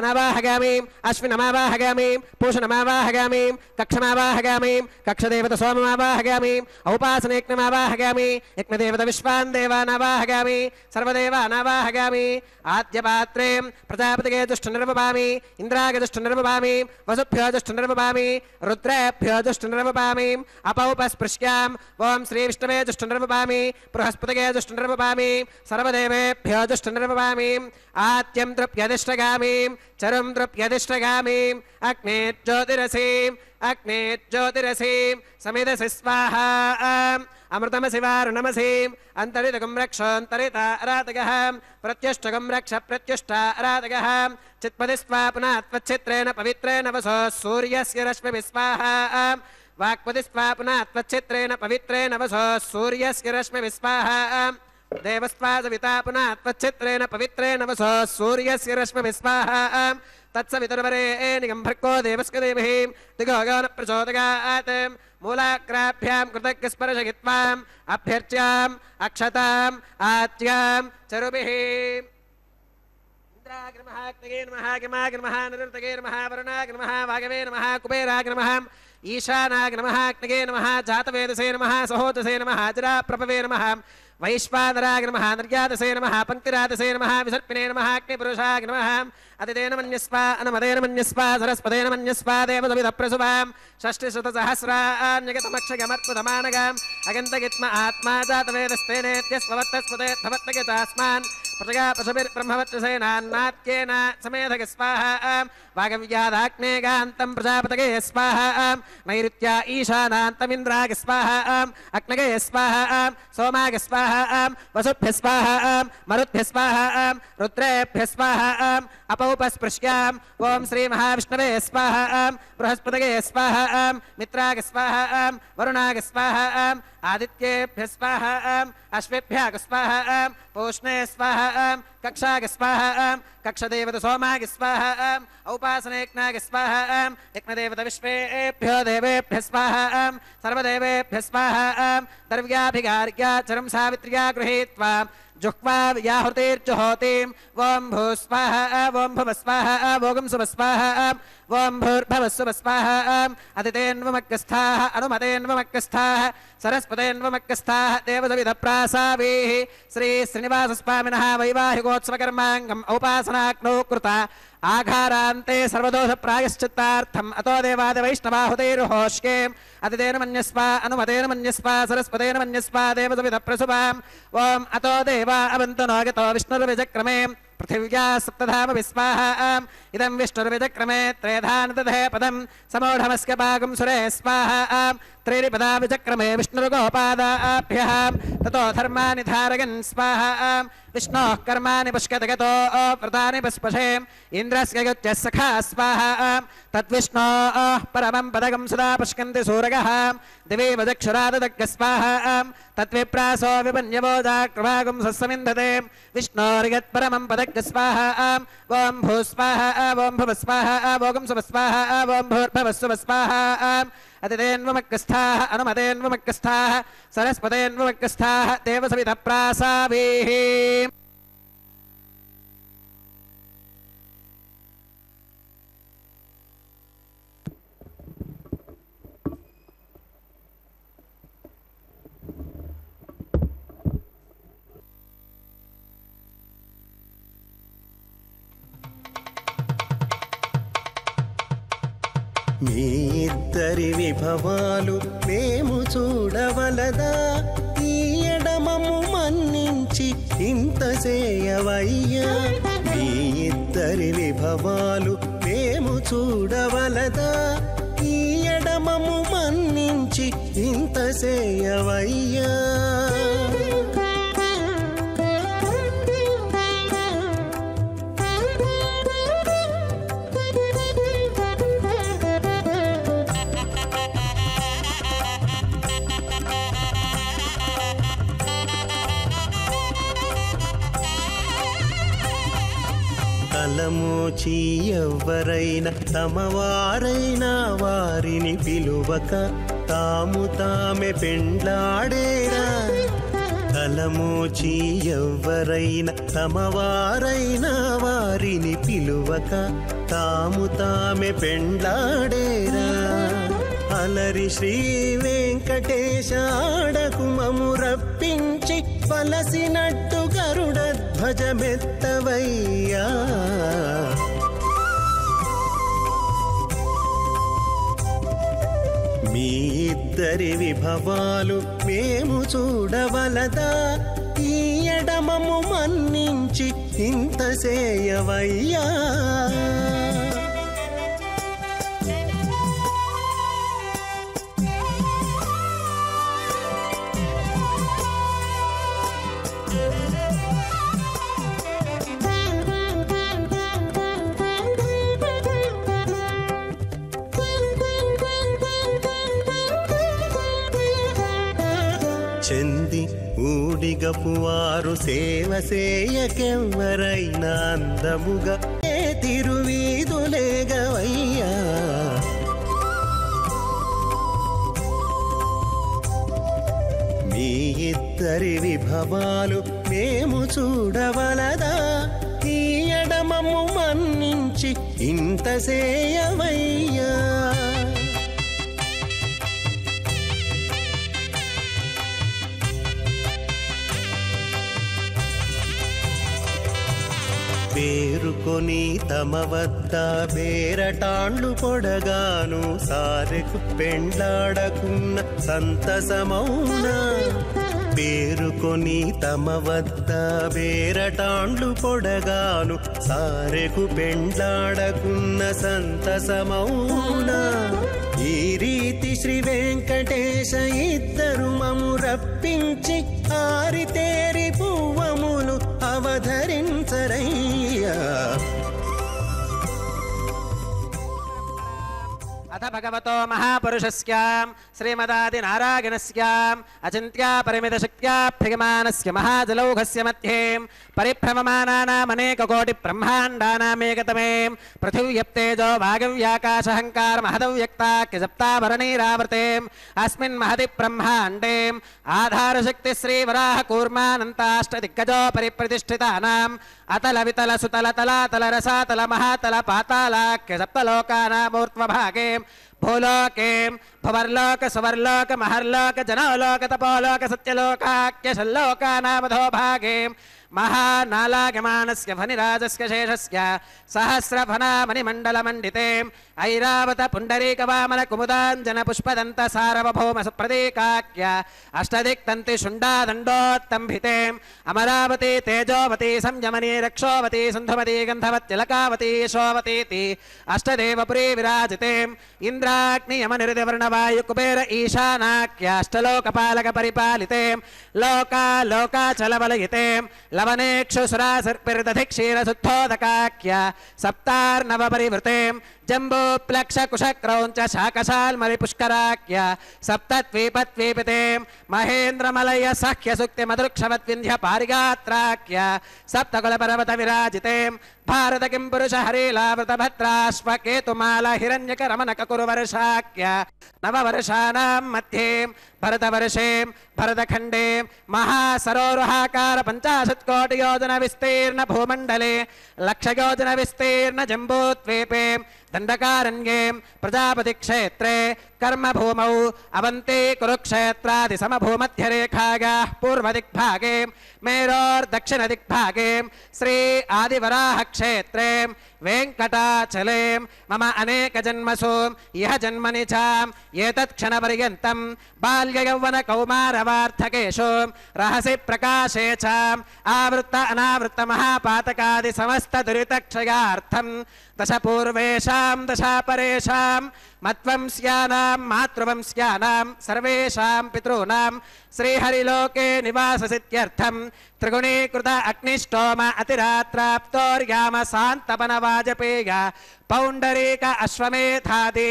आदित्यानावाहयामि अश्विनमावाहयामि पूषणमावाहयामि कक्षमावाहयामि कक्षदेवत सोममावाहयामि औपासनयज्ञमावाहयामि यज्ञदेवत विश्वान् देवानावाहयामि सर्वदेवानावाहयामि आद्यपात्रे प्रजापतिगे दुष्टनिर्वपामि इन्द्रागे दुष्टनिर्वपामि, वसुभ्यो दुष्टनिर्वपामि, रुद्रेभ्यो दुष्टनिर्वपामि, अपौपस्पृश्याम् ॐ श्रीविष्णवे दुष्टनिर्वपामि बृहस्पतिगे दुष्टनिर्वपामि, सर्वदेवेभ्यो दुष्टनिर्वपामि आत्यं तृप्यदिष्टगामीम् अग्ने ज्योतिरसीम्, अग्ने ज्योतिरसीं समिदसि स्वाहा। अमृतमसि वारुणमसीम् अन्तरितगं रक्षोऽन्तरिता अरातगः प्रत्युष्टगं रक्ष प्रत्युष्टा अरातगः चित्पदि स्वा पुनः त्वच्छित्रेण पवित्रेण वसो सूर्यस्य रश्मिभिः स्वाहा। वाक्पदि स्वा पुनः त्वच्छित्रेण पवित्रेण वसो सूर्यस्य रश्मिभिः स्वाहा। देवस्त्वा पुनः त्वच्छित्रेण पवित्रेण वसः सूर्यस्य रश्मभिस्वाहां तत्सवितुर्वरे निगम्भर्को देवस्क दिगोगन प्रचोदगात् मूलाग्राभ्यां कृतज्ञस्पर्शयित्वाम्, अभ्यर्च्याम्, अक्षताम् चरुभिः। ईशानाग्नमः अग्नगे जातवेदसे नमः सहोदसे नमः हजरा प्रभवे नमः। वैश्वानराय नमः निर्यातसे नमः पङ्क्तिरातसे नमः विसर्पिणे नमः अग्निपुरुषाय नमः। अतितेन मन्यस्वा अनुमतेन मन्यस्वा सरस्वतेन मन्यस्वा देवसविधप्रसुभाम् षष्टिशतसहस्रान्यगतमक्षगमर्पुतमानगाम् अगन्तगित्म आत्मा जातवेदस्तेनेत्यस्ववर्तस्वते प्रजगा पशुभिर्ब्रह्मवत्रसेनान्नात्येन समेधग स्वाहा वागव्यादाग्नेगान्तं प्रजापतगे स्वाहा नैऋत्या ईशानान्तमिन्द्राग स्वाहा अग्नगे स्वाहा सोमाग स्वाहा वसुभ्य स्वाहा मरुद्भ्य स्वाहा रुद्रेभ्य स्वाहा अपौपस्पृश्याम् ॐ श्रीमहाविष्णवे स्वाहा बृहस्पतगे स्वाहा मित्राग स्वाहा वरुणाग स्वाहा आदित्येभ्य स्वाहा अश्वेभ्यः स्वाहा पूष्णे स्वाहा कक्षाग स्वाहा कक्षदेवत सोमाग स्वाहा औपासनेज्ञाग स्वाहा यज्ञदेवत विश्वेभ्यो देवेभ्य स्वाहा सर्वदेवेभ्य स्वाहा दर्व्याभिगार्या चरं सावित्र्या गृहीत्वा जुह्वा विहृतीर्जुहोतीम्भवसु वस्वाः अदितेन्व सुभस्वाह अनुमतेन्व भूर्भवस्वस्वाह सरस्वतेन्व मक्कस्थाः देवधुविदप्रासाभिः देवसविधप्रासावीः श्रीश्रीनिवासस्वामिनः वैवाहिकोत्सवकर्माङ्गम् औपासनाग्नौ कृता। आघारान्ते सर्वदोषप्रायश्चित्तार्थम्। अतो देवादिवैष्णवाहुतेरुहोष्येम् अतिदेन मन्यस्वा, अनुमतेन मन्यस्वा, सरस्वतेन मन्यस्वा देवसविधप्रसुभाम् ॐ अतो देवा, अवन्तु नो गतो विष्णुर्विजक्रमे। पृथिव्या सप्तधाम विस्वाहाम् इदं विष्णुर्विजक्रमे त्रेधानदधे पदं समूढमस्य पागं सुरे स्वाहाम् त्रिपदा विचक्रमे विष्णुर्गोपादाभ्यः। ततो धर्माणि धारयन् स्वाहाम् विष्णोः कर्मा पुष्कतगतो व्रतानि पुष्पषे इन्द्रस्य युच्य सखा, स्वाह। तद्विष्णोः, परमं पदगं सदा पुष्कन्ति सूरगः। दिवे वदक्षुराददग् स्वाहा। तद्विप्रासो विपन्यबोधाक्रभागुं सस्समिन्धते विष्णोर्यत्परमं पदग् स्वाहा। ॐ भूस्वाहा ॐ भुवस्वाहा ॐ सुभस्वाहा ॐ भूर्भवस्सुभस्वाहा अदिदेन्वमक्कस्थाः अनमदेन्वमक्कस्थाः सरस्पदेन्व देवसविधप्रासाभिः మీ ఇద్దరి విభవాలు మేము చూడవలదా? ఈ ఎడమము మన్నించి ఇంత చేయవయ్యా? మీ ఇద్దరి విభవాలు మేము చూడవలదా? ఈ ఎడమము మన్నించి ఇంత చేయవయ్యా? తలమోచి ఎవ్వరైనా తమవారైనా వారిని పిలువక తాము తామె పెండ్లాడేరా. తలమోచి ఎవ్వరైనా తమవారైనా వారిని పిలువక తాము తామె పెండ్లాడేరా. అలరి శ్రీ వెంకటేశ మము రప్పించి పలసినట్టు గరుడ ధ్వజమెత్తవయ్యా మీ ఇద్దరి విభవాలు మేము చూడవలదా? ఈ ఎడమము మన్నించి ఇంత చేయవయ్యా ఊడిగపు వారు సేవ సేయకెవ్వరైనా అందముగా ఏ తిరువీధులేగవయ్యా? మీ ఇద్దరి విభవాలు మేము చూడవలదా? ఈ ఎడమము మన్నించి ఇంత సేయవయ్యా? పేరుకొని తమ వద్ద బేరటాండ్లు పొడగాను సారెకు పెండ్లాడకున్న సంతసమౌనా. పేరుకొని తమ వద్ద బేరటాండ్లు పొడగాను సారెకు పెండ్లాడకున్న సంతసమౌనా. ఈ రీతి శ్రీ వెంకటేశ ఇద్దరు మము రప్పించి ఆరితేరి అవధరించరయ్యా అథ భగవతో మహాపురుషస్యాం श्रीमदादिनारायणस्याम् अचिन्त्या परिमितशक्त्या भ्रियमानस्य महाजलौघस्य मध्ये परिभ्रममानानामनेककोटिब्रह्माण्डानामेकतमे पृथिव्यप्तेजो वागव्याकाशहङ्कारमहदव्यक्ताख्यजप्ताभरणैरावृते अस्मिन् महति ब्रह्माण्डे आधारशक्ति श्रीवराहकूर्मानन्ताष्टदिग्गजो परिप्रतिष्ठितानाम् अतलवितलसुतलतलातलरसातलमहातलपातालाख्यसप्तलोकानामूर्त्वभागे भूलोक भवर्लोक सुवर्लोक महर्लोक जनोलोक तपोलोक सत्यलोकाख्यशल्लोकानावधो भागे महानालागमानस्य फनिराजस्य शेषस्य सहस्रफनामणिमण्डलमण्डिते ऐरावत पुण्डरीकवामलकुमुदाञ्जनपुष्पदन्तसारवभौमसप्रतीकाख्य अष्टदिक्तन्तिशुण्डादण्डोत्तम्भिते अमरावती तेजोवती संयमनी रक्षोवती सन्धुमती गन्धवत्यलकावती शोवतीति अष्टदेवपुरी विराजिते इन्द्राग्नियमनिर्दिवर्णवायुकुबेर ईशानाख्याष्टलोकपालकपरिपालिते लोका लोकाचलवलयिते नवनेक्षुसुरा सर्पिरदधि क्षीरशुत्थोधकाख्या सप्तार्नवपरिवृते जम्बो प्लक्ष कुशक्रौञ्च शाकशाल्मविपुष्कराख्य सप्तद्वीपद्वीपिते महेन्द्रमलय सह्यसुक्ति मधुक्षमद्विन्ध्य पारिगात्राख्य सप्तकुलपर्वतविराजिते भारत किं पुरुष हरेलावृतभद्राश्वकेतुमाला हिरण्यक रमणक कुरुवर्षाख्य नववर्षाणां मध्ये भरतवर्षे भरतखण्डे महासरोरुहाकार पञ्चाशत्कोटियोजनविस्तीर्णभूमण्डले लक्षयोजनविस्तीर्णजम्बूद्वीपे भूमण्डले लक्षयोजन विस्तीर्ण जम्बूद्वीपे दण्डकारण्ये प्रजापतिक्षेत्रे कर्म भूमौ अवन्ते कुरुक्षेत्रादिसमभूमध्यरेखायाः पूर्वदिग्भागे, मेरोर्दक्षिणदिग्भागे, श्री आदिवराह आदिवराहक्षेत्रे, वेङ्कटाचले, मम अनेकजन्मसु इह जन्मनि चाम्, एतत्क्षणपर्यन्तं, बाल्ययौवनकौमारवार्थकेषु, रहसि प्रकाशे चाम्, आवृत्त अनावृत्तमहापातकादि समस्तदुरितक्षयार्थं दश पूर्वेषां दशा परेषां मत्वंस्यानां मातृवंस्यानां सर्वेषां पितॄणां श्रीहरिलोके निवाससित्यर्थं त्रिगुणीकृत अग्निष्टोम अतिरात्राप्तोर्याम सान्तपनवाजपेय पौण्डरीक अश्वमेधादि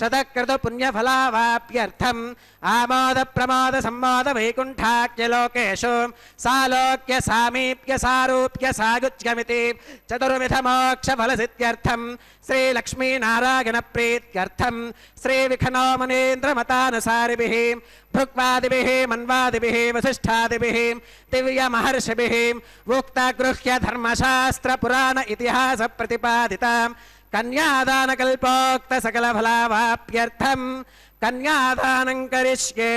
शतकृत पुण्यफलावाप्यर्थम् आमोद प्रमोद सम्मोद वैकुण्ठाख्यलोकेषु सालोक्य सामीप्य सारूप्य सायुज्यमिति चतुर्विध मोक्षफलसित्यर्थम् श्रीलक्ष्मीनारायणप्रीत्यर्थम् श्रीविखनो भृक्वादिभिः मन्वादिभिः वसिष्ठादिभिः दिव्यमहर्षिभिः वोक्ता गृह्य धर्मशास्त्रपुराण इतिहासप्रतिपादिताम् कन्यादानकल्पोक्तसकलफलावाप्यर्थम् कन्यादानम् करिष्ये।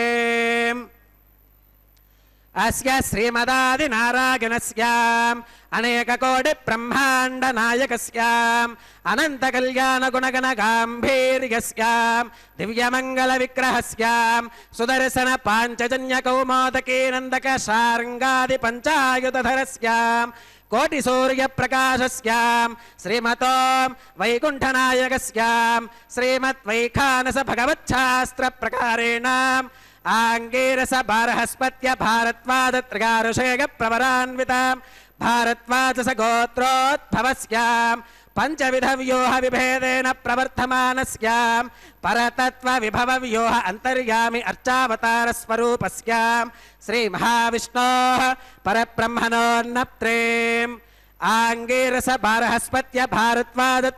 अस्य श्रीमदादिनारायणस्याम् अनेककोटिब्रह्माण्डनायकस्याम् अनन्तकल्याणगुणगणगाम्भीर्यस्याम् दिव्यमङ्गलविग्रहस्याम् सुदर्शनपाञ्चजन्यकौमोदकीनन्दकशार्ङ्गादिपञ्चायुधरस्याम् कोटिसूर्यप्रकाशस्याम् श्रीमतोम् वैकुण्ठनायकस्याम् श्रीमद्वैखानसभगवच्छास्त्रप्रकारेणाम् आङ्गीरस बारहस्पत्य भारद्वाद त्रिगारुषेग प्रवरान्विताम् भारद्वाजस गोत्रोद्भवस्याम् पञ्चविधव्यूह विभेदेन प्रवर्धमानस्याम्। परतत्त्वविभवव्यूह अन्तर्यामि अर्चावतारस्वरूपस्याम्। श्रीमहाविष्णोः परब्रह्मणोन्नप्त्रेम् आङ्गीरस बारहस्पत्य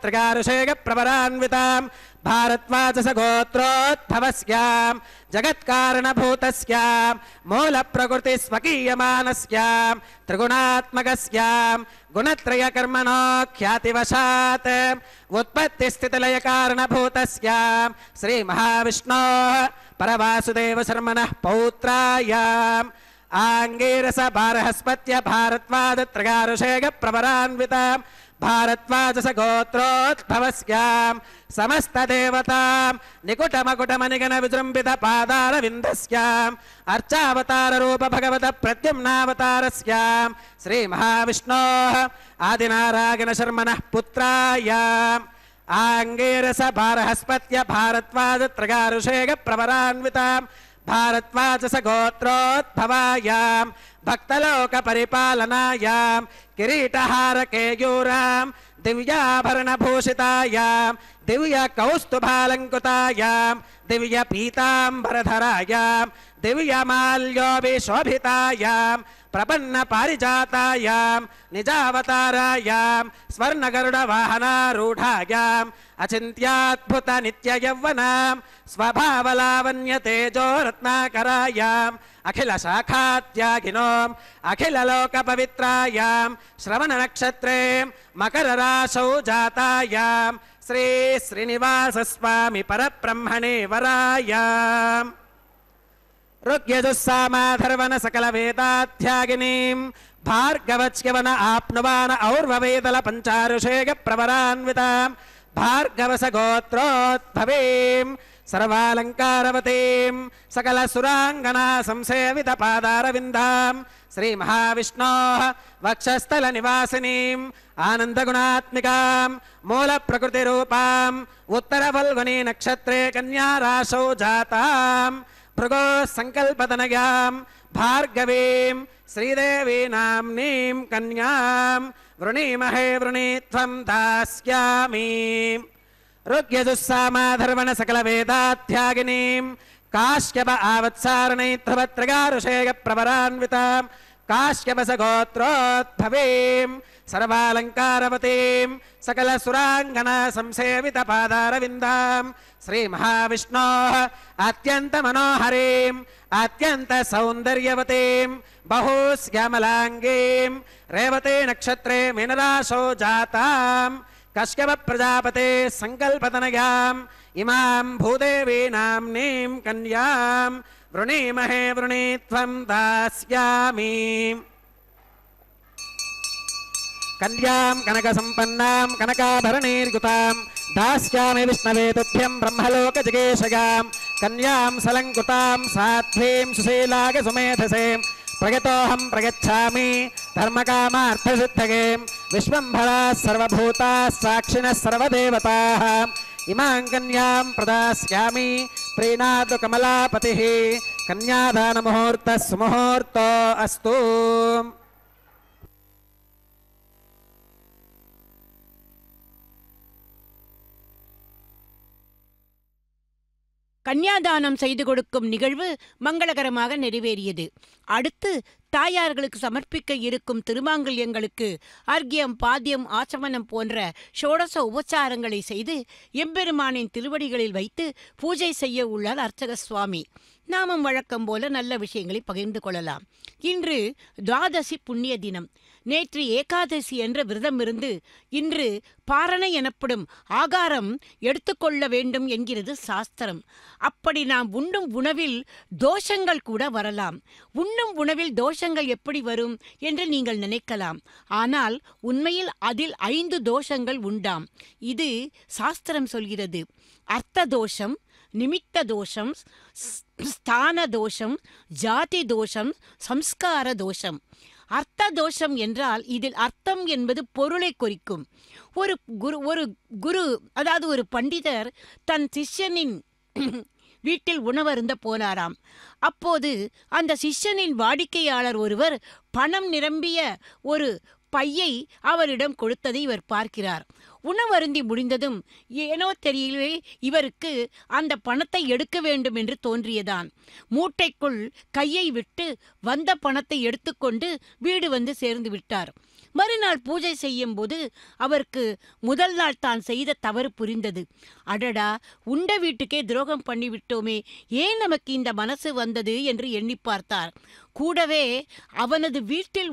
त्रिगारुषेग प्रवरान्विताम् भारद्वाजस गोत्रोद्भवस्याम् जगत्कारणभूतस्याम् मूलप्रकृतिस्वकीयमानस्याम् त्रिगुणात्मकस्याम् गुणत्रयकर्मणो ख्यातिवशात् उत्पत्तिस्थितिलयकारणभूतस्याम् श्रीमहाविष्णोः परवासुदेवशर्मणः पौत्रायाम् आङ्गीरस बारहस्पत्य भारद्वाद त्रगारुषेग प्रवरान्विताम् भारद्वाजस गोत्रोद्भवस्याम् समस्तदेवताम् निकुटमकुटमनिगन विजृम्बित पादारविन्दस्याम् अर्चावताररूप भगवत प्रद्युम्नावतारस्याम् श्रीमहाविष्णोः आदिनारायणशर्मणः पुत्रायाम्। आङ्गीरस बारहस्पत्य भारद्वाज त्रगारुषेग प्रवरान्विताम् भक्तलोक परिपालनायां किरीटहार केयूरां दिव्याभरणभूषितायां दिव्यकौस्तुभालङ्कृतायां दिव्य पीताम्बरधरायां दिव्यमाल्योभिशोभितायां प्रपन्न पारिजातायां निजावतारायां स्वर्णगरुडवाहनारूढायाम्, अचिन्त्याद्भुत नित्ययौवनां लोक रत्नाकरायाम् श्रवण नक्षत्रे मकर राशौ जातायाम् श्री श्रीनिवासस्वामि परब्रह्मणे वरायाम् ऋग्यजुस्सामाधर्वन सकलवेदाध्यागिनीम् भार्गवच्यवन आप्नुवान और्ववेदल पञ्चारुषेग प्रवरान्विताम् भार्गवस सर्वालङ्कारवतीम् सकलसुराङ्गना संसेवित पादारविन्दाम् श्रीमहाविष्णोः वक्षस्थलनिवासिनीम् आनन्दगुणात्मिकाम् मूलप्रकृतिरूपाम् उत्तरफल्गुनी नक्षत्रे कन्याराशौ जाताम् भृगोः सङ्कल्पतनयाम् भार्गवीम् श्रीदेवी नाम्नीम् कन्याम् वृणीमहे वृणीत्वम् दास्यामि ऋग्यजुस्सामाधर्वण सकलवेदाध्यागिनीम् काश्यप आवत्सारणैत्रवत्रगारुषेय प्रवरान्विताम् काश्यपस गोत्रोद्भवीम् सर्वालङ्कारवतीम् सकलसुराङ्गना संसेवित पादारविन्दाम् श्रीमहाविष्णोः अत्यन्तमनोहरीम् अत्यन्तसौन्दर्यवतीम् बहुश्यामलाङ्गीम् रेवते नक्षत्रे मीनराशौ जाताम् कश्यप प्रजापते सङ्कल्पतनयाम् इमां भूदेवीनाम्नीं कन्यां वृणीमहे वृणीत्वं दास्यामि। कन्यां कनकसम्पन्नां कनकाभरणैर्युतां दास्यामि विष्णवे तुभ्यं ब्रह्मलोकजगेशगां कन्यां सलङ्कृतां साध्वीं सुशीलाग सुमेधसे। प्रगतोऽहं प्रगच्छामि धर्मकामार्थसिद्धगे। विश्वम्भराः सर्वभूताः साक्षिणः सर्वदेवताः। इमां कन्यां प्रीणातु कमलापतिः कन्यादानमुहूर्तः सुमुहूर्तो अस्तु। கன்னியாதானம் செய்து கொடுக்கும் நிகழ்வு மங்களகரமாக நிறைவேறியது. அடுத்து தாயார்களுக்கு சமர்ப்பிக்க இருக்கும் திருமாங்கல்யங்களுக்கு அர்க்கியம் பாத்தியம் ஆசமனம் போன்ற ஷோடச உபச்சாரங்களை செய்து எம்பெருமானின் திருவடிகளில் வைத்து பூஜை செய்ய உள்ளார் அர்ச்சக சுவாமி நாமும் வழக்கம் போல நல்ல விஷயங்களை பகிர்ந்து கொள்ளலாம். இன்று துவாதசி புண்ணிய தினம். நேற்று ஏகாதசி என்ற விரதம் இருந்து இன்று பாரணை எனப்படும் ஆகாரம் எடுத்துக்கொள்ள வேண்டும் என்கிறது சாஸ்திரம். அப்படி நாம் உண்ணும் உணவில் தோஷங்கள் கூட வரலாம். உண்ணும் உணவில் தோஷங்கள் எப்படி வரும் என்று நீங்கள் நினைக்கலாம். ஆனால் உண்மையில் அதில் ஐந்து தோஷங்கள் உண்டாம். இது சாஸ்திரம் சொல்கிறது. அர்த்த தோஷம் நிமித்த தோஷம் ஸ்- ஸ்தான தோஷம் ஜாதி தோஷம் சம்ஸ்கார தோஷம். அர்த்த தோஷம் என்றால் இதில் அர்த்தம் என்பது பொருளை குறிக்கும். ஒரு குரு ஒரு குரு அதாவது ஒரு பண்டிதர் தன் சிஷ்யனின் (clears throat) வீட்டில் உணவருந்த போனாராம். அப்போது அந்த சிஷ்யனின் வாடிக்கையாளர் ஒருவர் பணம் நிரம்பிய ஒரு பையை அவரிடம் கொடுத்ததை இவர் பார்க்கிறார். உணவருந்தி முடிந்ததும் ஏனோ தெரியலே இவருக்கு அந்த பணத்தை எடுக்க வேண்டும் என்று தோன்றியதான் மூட்டைக்குள் கையை விட்டு வந்த பணத்தை எடுத்துக்கொண்டு வீடு வந்து சேர்ந்து விட்டார். மறுநாள் பூஜை செய்யும் போது அவருக்கு முதல் நாள் தான் செய்த தவறு புரிந்தது. அடடா உண்ட வீட்டுக்கே துரோகம் பண்ணிவிட்டோமே ஏன் நமக்கு இந்த மனசு வந்தது என்று எண்ணி பார்த்தார். கூடவே அவனது வீட்டில்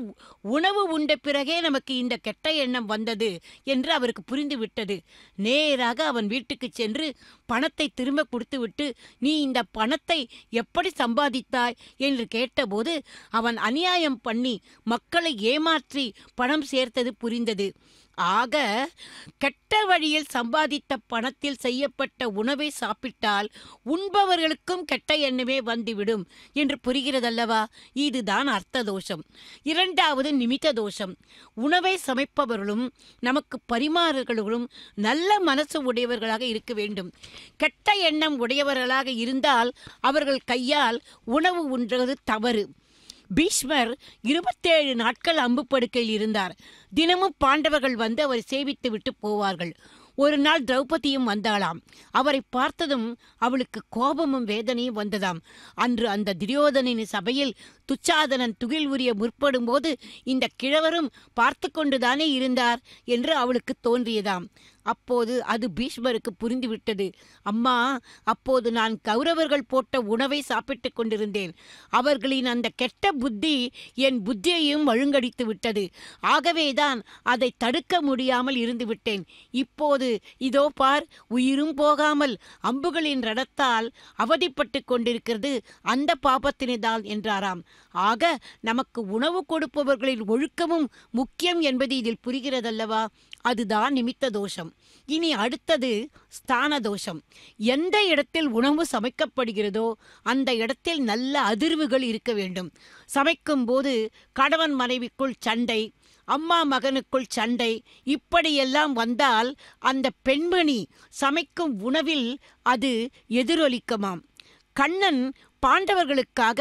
உணவு உண்ட பிறகே நமக்கு இந்த கெட்ட எண்ணம் வந்தது என்று அவருக்கு புரிந்துவிட்டது நேராக அவன் வீட்டுக்கு சென்று பணத்தை திரும்ப கொடுத்துவிட்டு நீ இந்த பணத்தை எப்படி சம்பாதித்தாய்? என்று கேட்டபோது அவன் அநியாயம் பண்ணி மக்களை ஏமாற்றி பணம் சேர்த்தது புரிந்தது. ஆக கெட்ட வழியில் சம்பாதித்த பணத்தில் செய்யப்பட்ட உணவை சாப்பிட்டால் உண்பவர்களுக்கும் கெட்ட எண்ணமே வந்துவிடும் என்று புரிகிறதல்லவா? இதுதான் அர்த்த தோஷம் இரண்டாவது நிமித்த தோஷம். உணவை சமைப்பவர்களும் நமக்கு பரிமாறுகளும் நல்ல மனசு உடையவர்களாக இருக்க வேண்டும். கெட்ட எண்ணம் உடையவர்களாக இருந்தால் அவர்கள் கையால் உணவு உண்றது தவறு. பீஷ்மர் இருபத்தேழு நாட்கள் அம்பு படுக்கையில் இருந்தார். தினமும் பாண்டவர்கள் வந்து அவரை சேவித்து விட்டு போவார்கள். ஒரு நாள் திரௌபதியும் வந்தாளாம். அவரை பார்த்ததும் அவளுக்கு கோபமும் வேதனையும் வந்ததாம். அன்று அந்த துரியோதனின் சபையில் துச்சாதனன் துகில் உரிய முற்படும் போது இந்த கிழவரும் பார்த்து கொண்டுதானே இருந்தார் என்று அவளுக்கு தோன்றியதாம். அப்போது அது பீஷ்மருக்கு புரிந்துவிட்டது. அம்மா அப்போது நான் கௌரவர்கள் போட்ட உணவை சாப்பிட்டுக் கொண்டிருந்தேன். அவர்களின் அந்த கெட்ட புத்தி என் புத்தியையும் மழுங்கடித்து விட்டது. ஆகவேதான் அதை தடுக்க முடியாமல் இருந்துவிட்டேன் இப்போது இதோ பார் உயிரும் போகாமல் அம்புகளின் ரடத்தால் அவதிப்பட்டு கொண்டிருக்கிறது அந்த பாபத்தினைதான் என்றாராம். ஆக நமக்கு உணவு கொடுப்பவர்களின் ஒழுக்கமும் முக்கியம் என்பது இதில் புரிகிறதல்லவா? அதுதான் நிமித்த தோஷம். இனி அடுத்தது ஸ்தான தோஷம் எந்த இடத்தில் உணவு சமைக்கப்படுகிறதோ அந்த இடத்தில் நல்ல அதிர்வுகள் இருக்க வேண்டும். சமைக்கும் போது கணவன் மனைவிக்குள் சண்டை அம்மா மகனுக்குள் சண்டை இப்படியெல்லாம் வந்தால் அந்த பெண்மணி சமைக்கும் உணவில் அது எதிரொலிக்குமாம். கண்ணன் பாண்டவர்களுக்காக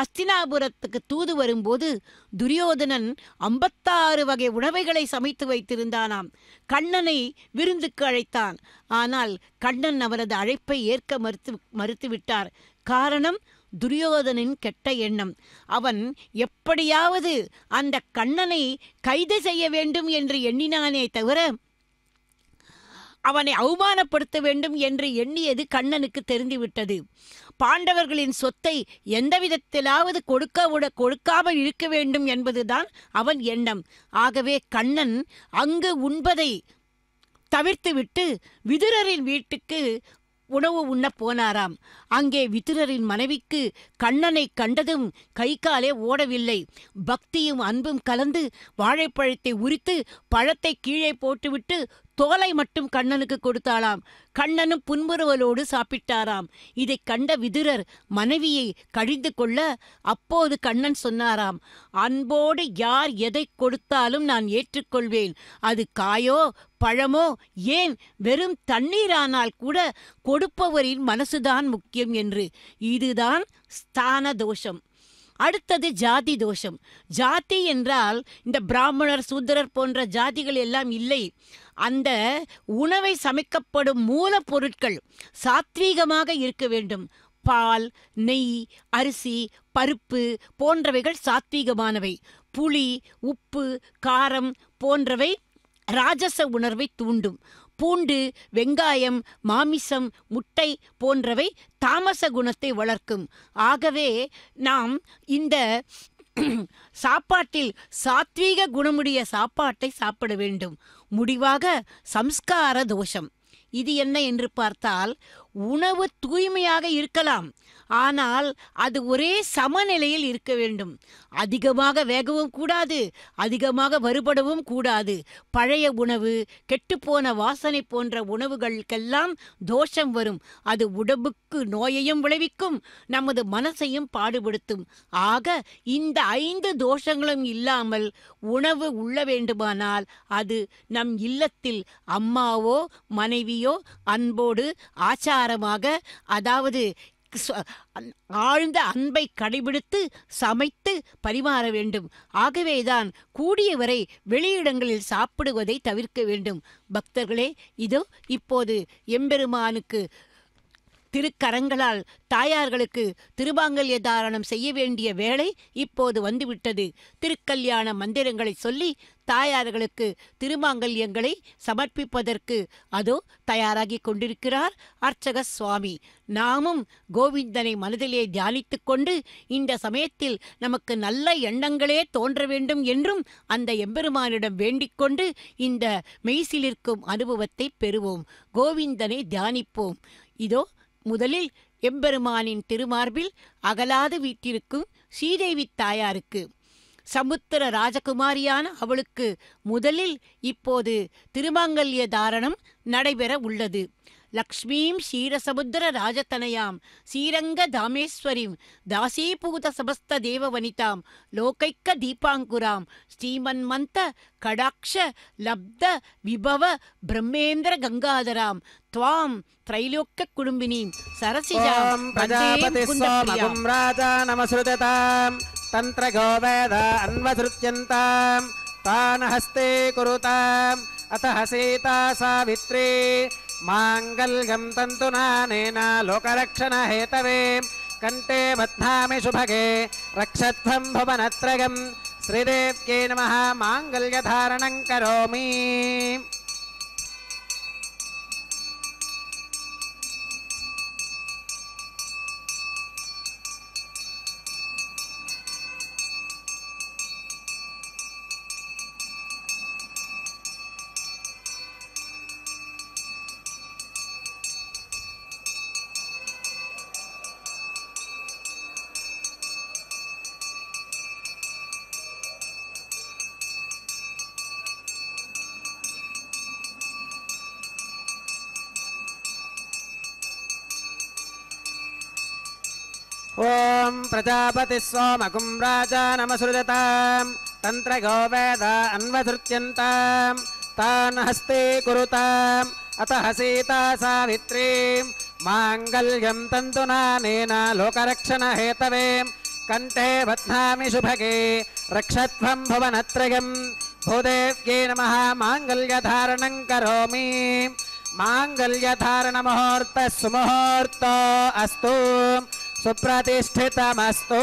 அஸ்தினாபுரத்துக்கு தூது வரும்போது துரியோதனன் ஐம்பத்தாறு வகை உணவைகளை சமைத்து வைத்திருந்தானாம். கண்ணனை விருந்துக்கு அழைத்தான். ஆனால் கண்ணன் அவரது அழைப்பை ஏற்க மறுத்து மறுத்துவிட்டார். காரணம் துரியோதனின் கெட்ட எண்ணம். அவன் எப்படியாவது அந்த கண்ணனை கைது செய்ய வேண்டும் என்று எண்ணினானே தவிர அவனை அவமானப்படுத்த வேண்டும் என்று எண்ணியது கண்ணனுக்கு தெரிந்துவிட்டது. பாண்டவர்களின் சொத்தை எந்த விதத்திலாவது கொடுக்க விட கொடுக்காமல் இருக்க வேண்டும் என்பதுதான் அவன் எண்ணம். ஆகவே கண்ணன் அங்கு உண்பதை தவிர்த்துவிட்டு விதுரரின் வீட்டுக்கு உணவு உண்ணப் போனாராம். அங்கே விதுரரின் மனைவிக்கு கண்ணனை கண்டதும் கை காலே ஓடவில்லை. பக்தியும் அன்பும் கலந்து வாழைப்பழத்தை உரித்து பழத்தை கீழே போட்டுவிட்டு தோலை மட்டும் கண்ணனுக்கு கொடுத்தாளாம். கண்ணனும் புன்முறுவலோடு சாப்பிட்டாராம். இதைக் கண்ட விதுரர் மனைவியை கழிந்து கொள்ள அப்போது கண்ணன் சொன்னாராம் அன்போடு யார் எதை கொடுத்தாலும் நான் ஏற்றுக்கொள்வேன். அது காயோ பழமோ ஏன்? வெறும் தண்ணீரானால் கூட கொடுப்பவரின் மனசுதான் முக்கியம் என்று. இதுதான் ஸ்தான தோஷம். அடுத்தது ஜாதி தோஷம். ஜாதி என்றால் இந்த பிராமணர் சூத்திரர் போன்ற ஜாதிகள் எல்லாம் இல்லை. அந்த உணவை சமைக்கப்படும் மூலப்பொருட்கள் சாத்வீகமாக இருக்க வேண்டும். பால் நெய் அரிசி பருப்பு போன்றவைகள் சாத்வீகமானவை. புளி உப்பு காரம் போன்றவை ராஜச உணர்வை தூண்டும். பூண்டு வெங்காயம் மாமிசம் முட்டை போன்றவை தாமச குணத்தை வளர்க்கும். ஆகவே நாம் இந்த சாப்பாட்டில் சாத்வீக குணமுடைய சாப்பாட்டை சாப்பிட வேண்டும். முடிவாக சம்ஸ்கார தோஷம். இது என்ன என்று பார்த்தால் உணவு தூய்மையாக இருக்கலாம். ஆனால் அது ஒரே சமநிலையில் இருக்க வேண்டும். அதிகமாக வேகவும் கூடாது அதிகமாக வருபடவும் கூடாது. பழைய உணவு கெட்டுப்போன வாசனை போன்ற உணவுகளுக்கெல்லாம் தோஷம் வரும். அது உடம்புக்கு நோயையும் விளைவிக்கும் நமது மனசையும் பாடுபடுத்தும். ஆக இந்த ஐந்து தோஷங்களும் இல்லாமல் உணவு உள்ள வேண்டுமானால் அது நம் இல்லத்தில் அம்மாவோ மனைவியோ அன்போடு ஆச்சாரமாக அதாவது ஆழ்ந்த அன்பை கடைபிடித்து சமைத்து பரிமாற வேண்டும். ஆகவேதான் கூடியவரை வெளியிடங்களில் சாப்பிடுவதை தவிர்க்க வேண்டும். பக்தர்களே இதோ இப்போது எம்பெருமானுக்கு திருக்கரங்களால் தாயார்களுக்கு திருமாங்கல்ய தாரணம் செய்ய வேண்டிய வேளை இப்போது வந்துவிட்டது. திருக்கல்யாண மந்திரங்களை சொல்லி தாயார்களுக்கு திருமாங்கல்யங்களை சமர்ப்பிப்பதற்கு அதோ தயாராகி கொண்டிருக்கிறார் அர்ச்சக சுவாமி. நாமும் கோவிந்தனை மனதிலே தியானித்துக் கொண்டு இந்த சமயத்தில் நமக்கு நல்ல எண்ணங்களே தோன்ற வேண்டும் என்றும் அந்த எம்பெருமானிடம் வேண்டிக் கொண்டு இந்த மெய்சிலிருக்கும் அனுபவத்தை பெறுவோம். கோவிந்தனை தியானிப்போம். இதோ முதலில் எம்பெருமானின் திருமார்பில் அகலாது வீட்டிருக்கும் ஸ்ரீதேவி தாயாருக்கு. சமுத்திர ராஜகுமாரியான அவளுக்கு முதலில் இப்போது திருமாங்கல்ய தாரணம் நடைபெற உள்ளது. லக்ஷ்மீம் ஷீரசமுத்திர ராஜதனயாம் ஸ்ரீரங்க தாமேஸ்வரிம் தாசீபூத சபஸ்த தேவவனிதாம் லோகைக்க தீபாங்குராம் ஸ்ரீமன்மந்த கடாட்ச லப்த விபவ பிரம்மேந்திர கங்காதராம் துவாம் த்ரைலோக்க குடும்பினீம் சரசிஜாம் நமஸ்ருததாம். தந்திர கோவேத அன்வசிருத்தியந்தாம் தானஹஸ்தே குருதாம். அத்த சீதா சாவித்ரே. माङ्गल्यं तन्तुनानेन लोकरक्षणहेतवे। कण्ठे बद्धामि शुभगे। श्रीदेव्ये नमः। माङ्गल्यधारणं करोमि। प्रजापतिः सोमकुं राजा नमसृजताम् तन्त्रगो वेद अन्वसृत्यन्ताम् तान् हस्ते कुरुताम्, अतः सीता सावित्रीं। माङ्गल्यं तन्तुनानेन लोकरक्षणहेतवे। कण्ठे बध्नामि शुभगे, रक्षध्वं भुवनत्रयम्। भूदेव्यै नमः, माङ्गल्यधारणं करोमि। माङ्गल्यधारणमुहूर्तः सुमुहूर्तो अस्तु। सुप्रतिष्ठितमस्तु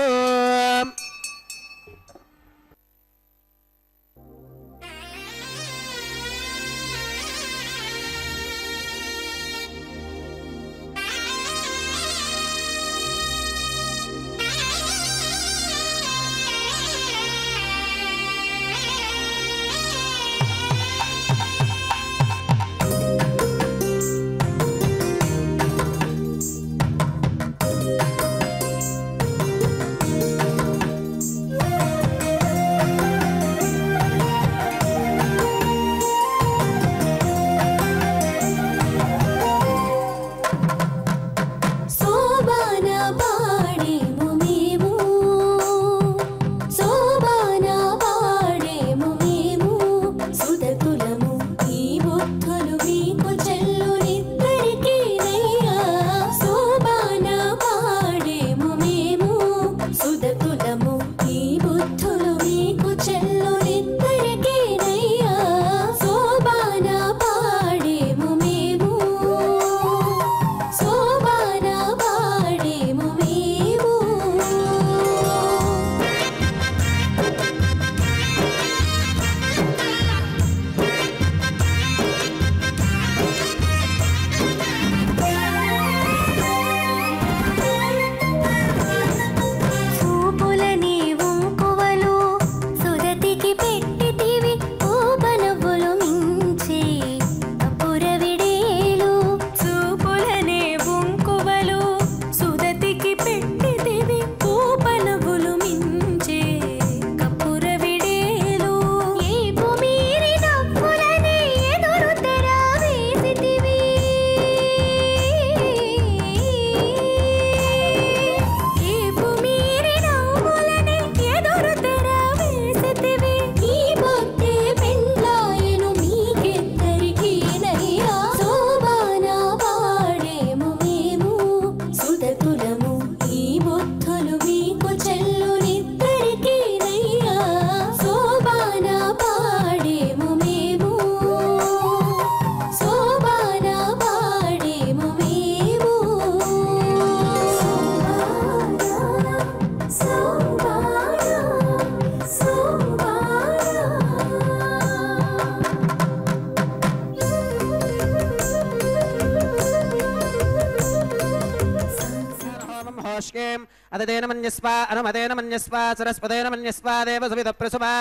अनुमदेन मन्यस्वा अनुमदेन मन्यस्वा सरस्वतेन मन्यस्वा देव सुविध प्रसुभा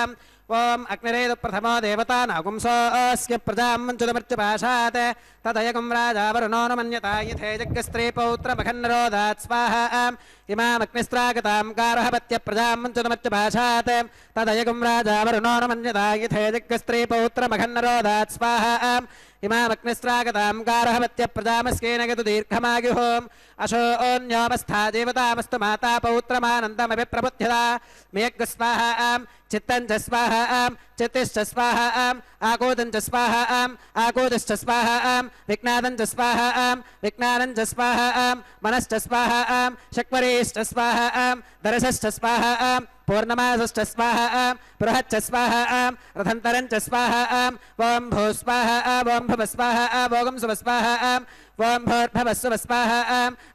ओम अग्निरे प्रथम देवता नागुंसोऽस्य प्रजां मञ्चुलमर्चपाशात् तदयगं राजा वरुणोऽनुमन्यता यथे जग्गस्त्री पौत्र मखन जग्गस्त्रीपौत्रमखन्नरोधात् स्वाहा इमामग्निस्त्रागतां गारहपत्यप्रजां मञ्चुलमर्चपाशात् तदयगं राजा वरुणोऽनुमन्यता यथे जग्गस्त्री पौत्र मखन जग्गस्त्रीपौत्रमखन्नरोधात् स्वाहा इमामग्निस्त्रागतां गारहपत्यप्रजामस्येन गतु दीर्घमायुः अशो ओन्योवस्था देवतामस्तु माता पौत्रमानन्दमभिप्रबुध्यता मेघ स्वाहा आम् चित्तञ्च स्वाहा आम् चित्तिश्च स्वाहा आम् आगोदञ्च स्वाहा आम् आगोदिश्च स्वाहा आम् विज्ञानञ्च स्वाहा आम् विज्ञानञ्च स्वाहा आम् मनश्च स्वाहा आम् शक्वरेश्च स्वाहा आम् दर्शश्च स्वाहा आम् पूर्णमासश्च स्वाहा आम् बृहच्च स्वाहा आम् रथन्तरञ्च स्वाहा आम् स्वाहा आवोऽम्भव स्वाहा आवोगं सुभ स्वाहा त्वां भोर्भवस्वस्माः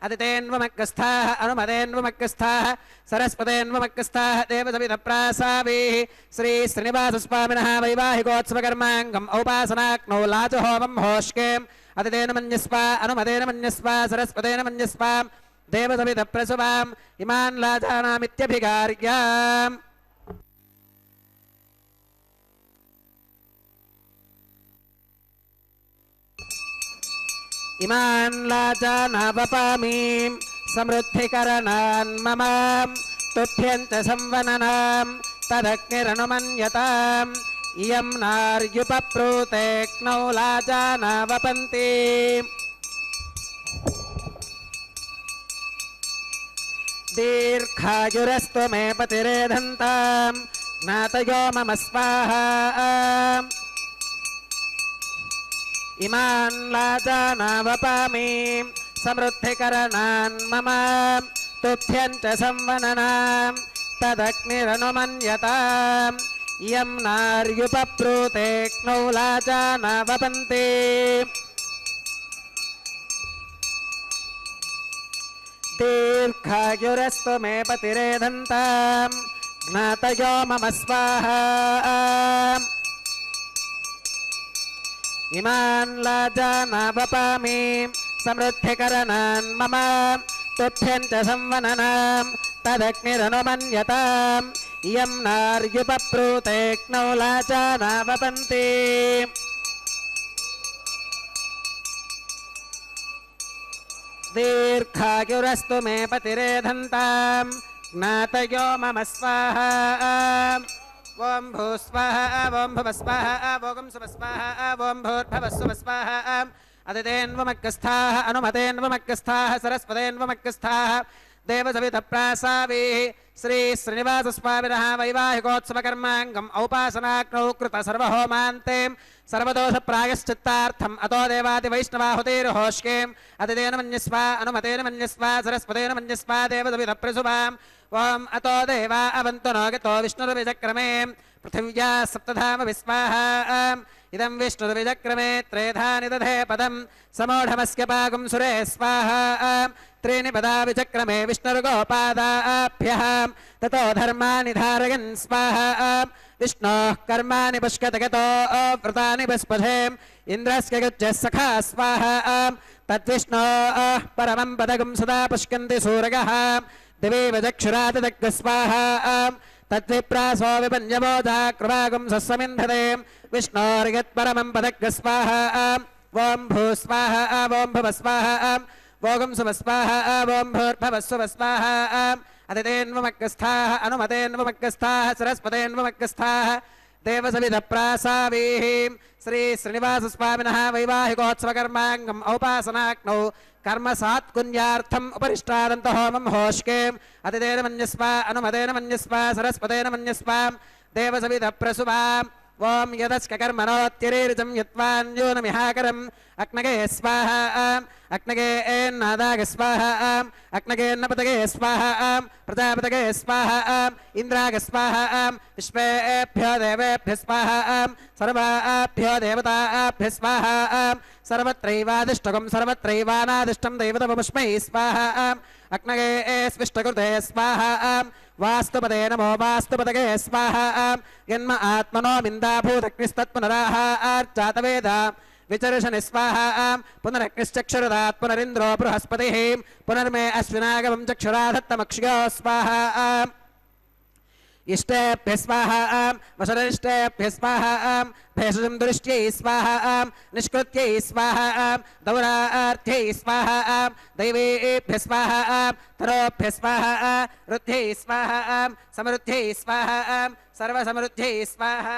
अतितेन्वमग्रस्थाः अनुमदेन्वमग्रस्थाः सरस्पतेन्वमग्रस्थाः देवसविधप्रासाभिः श्रीश्रीनिवासस्वामिनः, वैवाहिकोत्सवकर्माङ्गम्, औपासनाग्नौ लाजहोमं होष्केम् अतितेन मन्यस्व अनुमदेन मन्यस्व सरस्वतेन मन्यस्व देवसविधप्रसुवाम् इमान् लाजानामित्यभिकार्याम्। इमान् लाजानावपामीं समृद्धिकरणान् मम तुभ्यञ्च संवननाम् तदग्निरनुमन्यताम् इयं नार्युपप्रूते क्नौ लाजानावपन्ति दीर्घायुरस्तु मे पतिरेधन्ताम् ज्ञातयो मम स्वाहा। इमान् लाजानावपामीं। समृद्धिकरणान् मम। तुभ्यञ्च संवननाम् तदग्निरनुमन्यताम्। इयं नार्युपप्रूते क्नौ लाजानावपन्ति। दीर्घायुरस्तु मे पतिरेधन्ताम्। ज्ञातयो मम स्वाहा। इमान् लाजानावपामीं समृद्धिकरणान् मम। तुभ्यञ्च संवननाम्। तदग्निरनुमन्यताम्। इयं नार्युपप्रूते क्नौ लाजानावपन्ति दीर्घायुरस्तु मे पतिरेधन्ताम्। ज्ञातयो मम स्वाहा। ॐ भूस्वाहा ॐ भुवस्वाहा ॐ सुवस्वाहा ॐ भूर्भवस्वस्वाहा अदितेन्वमग्रस्थाः अनुमतेन्वमग्रस्थाः सरस्वतेन्वमग्रस्थाः देवसवितप्रासाभिः श्री श्रीनिवासस्वामिनः वैवाहिकोत्सवकर्माङ्गम् औपासनाग्नौ कृत सर्वहोमान्ते सर्वदोषप्रायश्चित्तार्थम् अतो देवादिवैष्णवाहुतेर्होष्केम् अतितेन मन्यस्व अनुमतेन मन्यस्व सरस्वतेन मन्यस्व देवसवितप्रसुभाम् ॐ अतो देवा अवन्तु नो गतो विष्णुर्विचक्रमे। पृथिव्या सप्तधाम विस्वाहा इदं विष्णुर्विचक्रमे त्रेधानि दधे पदं समूढमस्य पागुं सुरे स्वाहा। त्रीणि पदा विचक्रमे विष्णुर्गोपादाभ्यः। ततो धर्माणि धारयन् स्वाहा। विष्णोः कर्माणि पुष्कतगतो व्रतानि बस्पधे इन्द्रस्य गच्छः सखा स्वाहा। तद्विष्णोः परमं पदगुं सदा पुष्कन्ति सूरगः। दिवे वचक्षुरातदग्स्वाहा तद्विप्रासो विपन्यबोधा कृपागुं सस्वमिन्धते। विष्णोर्यत्परमं पदग्स्वाहा ॐ भूस्वाहा ॐ भुवस्वाहा भोगं सुवस्वाहा ॐ भूर्भवस्वस्वाहा अदितेन्वमग्रस्थाः अनुमतेन्वमग्रस्थाः सरस्वतेन्वमग्रस्थाः देवसविधप्रासाभिः श्री वैवाहिकोत्सवकर्माङ्गम् औपासनाग्नौ कर्मसात्कुन्यार्थम् उपरिष्टानन्त होमं होष्केम् अतिदेन मन्यस्वा अनुमदेन मन्यस्वा सरस्वतेन मन्यस्वाम् देवसविधप्रसुवाम् ॐ यदश्चनोत्यरीरिजं हित्वान्यूनमिहाकरम् अग्नगे स्वाहा। अग्नगे एन्नादाग स्वाहा अग्नगेन्नपतगे स्वाहा प्रजापतगे स्वाहा इन्द्राग स्वाहा विश्वेभ्यो देवेभ्य स्वाहा सर्वाभ्यो देवताभ्य स्वाहा सर्वत्रैवादिष्टकं सर्वत्रैवानादिष्टं दैवतमपुष्मै स्वाहा अग्नगे स्विष्टकृते स्वाहा वास्तुपदे नमो वास्तुपदगे स्वाहा यन्म आत्मनो बिन्दाभूतग्निस्तत्पुनराः आर्चातवेद विचर्षणि स्वाहा पुनरग्निश्चक्षुरदात् पुनरिन्द्रो बृहस्पतिः। पुनर्मे अश्विनागमं चक्षुराधत्तमक्ष्यो स्वाहा इष्टेभ्य स्वाहा वसरिष्टेभ्य स्वाहा भेषजं दृष्ट्यै स्वाहा निष्कृत्यै स्वाहा दौरार्थ्यै स्वाहा दैवेभ्य स्वाहा तरोभ्य स्वाहा रुद्ध्यै स्वाहा समृद्ध्यै स्वाहा सर्वसमृद्ध्यै स्वाहा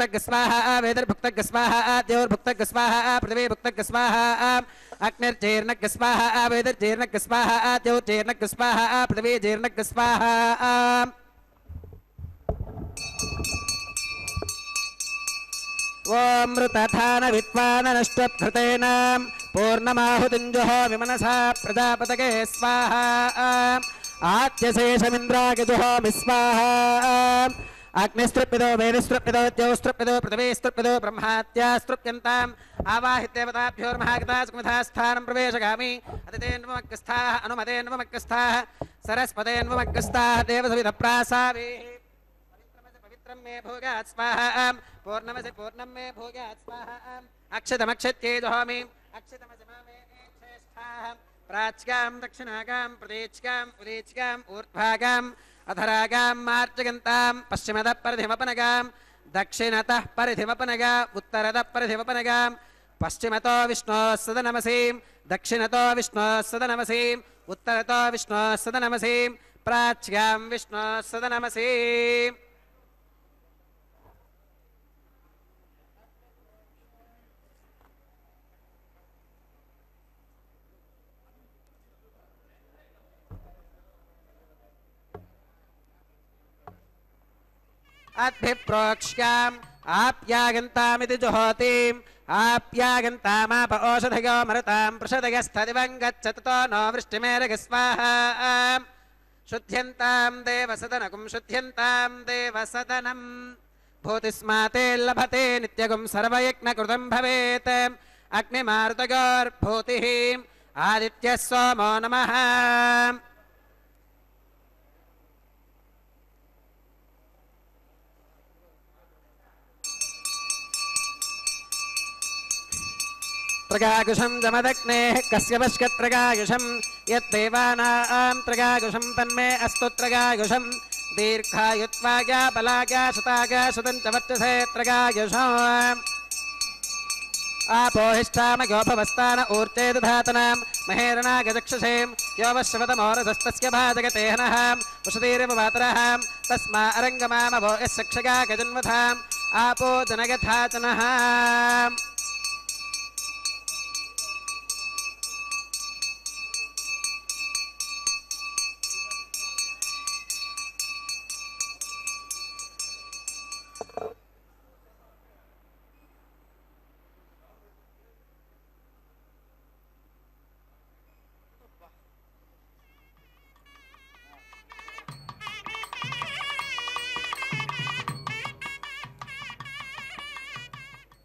भुक्तक स्वाहा वेदर भुक्तक स्वाहा देवर भुक्तक स्वाहा पृथ्वीभुक्तक स्वाहा अग्निर्जीर्णक स्वाहा वेदर वेदर्जीर्णक स्वाहा देव देवर्जीर्णक स्वाहा पृथ्वीजीर्णक स्वाहा ओम ऋतथान विद्वान नष्टभृतेनां पूर्णमाहुतिञ्जुः विमनसा प्रजापतके स्वाहा। आद्यशेषमिन्द्रागजुः विस्वाहा। अग्निस्तृप्यदो वेदिस्तृप्यदो द्यौस्तृप्यदो पृथिवीस्तृप्यदो ब्रह्मात्यास्तृप्यन्ताम् आवाहित्यवताभ्योर्महागतास्मथा स्थानं प्रवेशगामि। अतिथेन्वमग्रस्थाः अनुमतेन्वमग्रस्थाः सरस्पतेन्वमग्रस्थाः देवसविधप्रासावेः। पवित्रं मे भोगात् स्वाहा पूर्णमसि पूर्णं मे भोगात् स्वाहा अक्षतमक्षत्ये अधरागां मार्जगन्तां पश्चिमतः परिधिमपनगां दक्षिणतः परिधिमपनगा उत्तरतः परिधिमपनगां पश्चिमतो विष्णोः सदनमसीं दक्षिणतो विष्णोः सदनमसीं उत्तरतो विष्णोः सदनमसीं प्राच्यां विष्णोः सदनमसीम् अद्भिप्रोक्ष्याम् आप्यागन्तामिति जुहोतिम् आप्यागन्तामाप ओषधयो मरुताम् पृषदयस्थदिवम् गच्छततो नो वृष्टिमेरग स्वाहा। शुद्ध्यन्ताम् देवसदनकुम् शुद्ध्यन्ताम् देवसदनम् भूतिस्माते लभते नित्यगुम् सर्वयज्ञकृतम् भवेत्। अग्निमारुतयोर्भूतिः आदित्यः सोमो नमः। त्रिगायुषम् जमदग्ने कस्य पश्यत्रिगायुषम् यत्देवानाम् त्रिगायुषम् तन्मे अस्तु त्रिगायुषम् दीर्घायुत्वाया बलाया सुताया सुतम् च वर्चसे त्रिगायुषम् आपोहिष्ठामयोपवस्तान ऊर्जे दधातनां महेरणागचक्षुषें योवश्वतमोरसस्तस्य भाजगतेहनः उषधीरपवातरहां तस्मा अरंगमाम अरङ्गमामभो इस सक्षगा गजन्वथाम् आपो जनगथाचनः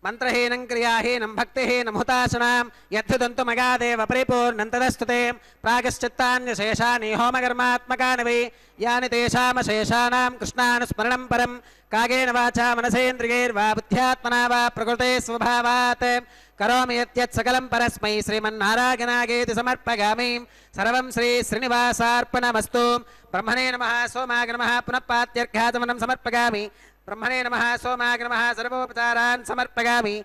మంత్రహీనం క్రియాహీనం భక్తిహీనం హుతాశనాం యద్దంతు మగాదేవ పరిపూర్ణం తదస్తుతే ప్రాగశ్చిత్తాన్యశేషాని హోమకర్మాత్మకాని వై యాని తేషామశేషానాం కృష్ణానుస్మరణం పరం కాగేన వాచా మనసేంద్రియైర్వా బుద్ధ్యాత్మనా వా ప్రకృతే స్వభావాత్ కరోమి యత్యత్ పరస్మై శ్రీమన్నారాయణాగేతి సమర్పగామి. సర్వం శ్రీ శ్రీనివాసార్పణమస్తు. బ్రహ్మణే నమ సోమాగ నమ పునఃపాత్యర్ఘాతమనం సమర్పగామి. ब्रह्मणे नम सोमाग नमः, सर्वोपचारान् समर्पयामि।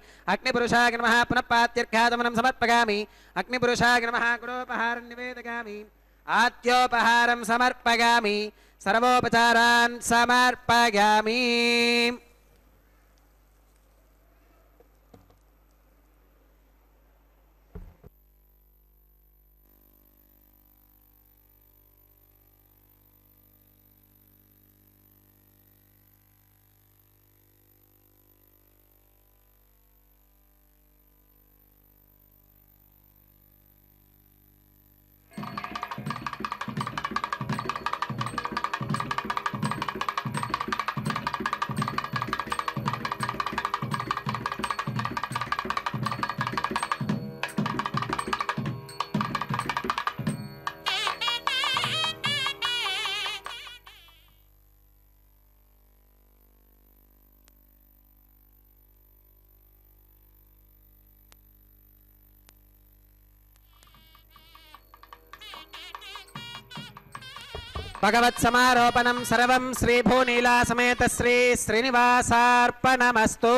पुनः पात्यर्घादमनं समर्पयामि। अग्निपुरुषाग नमः, गुरोपहारं आद्योपहारम आद्योपहारं सर्वोपचारा सर्वोपचारान् பகவத் சமாரோபணம் சரவம் ஸ்ரீ भगवत्समारोपणं सर्वं ஸ்ரீ श्रीनिवासार्पणमस्तु।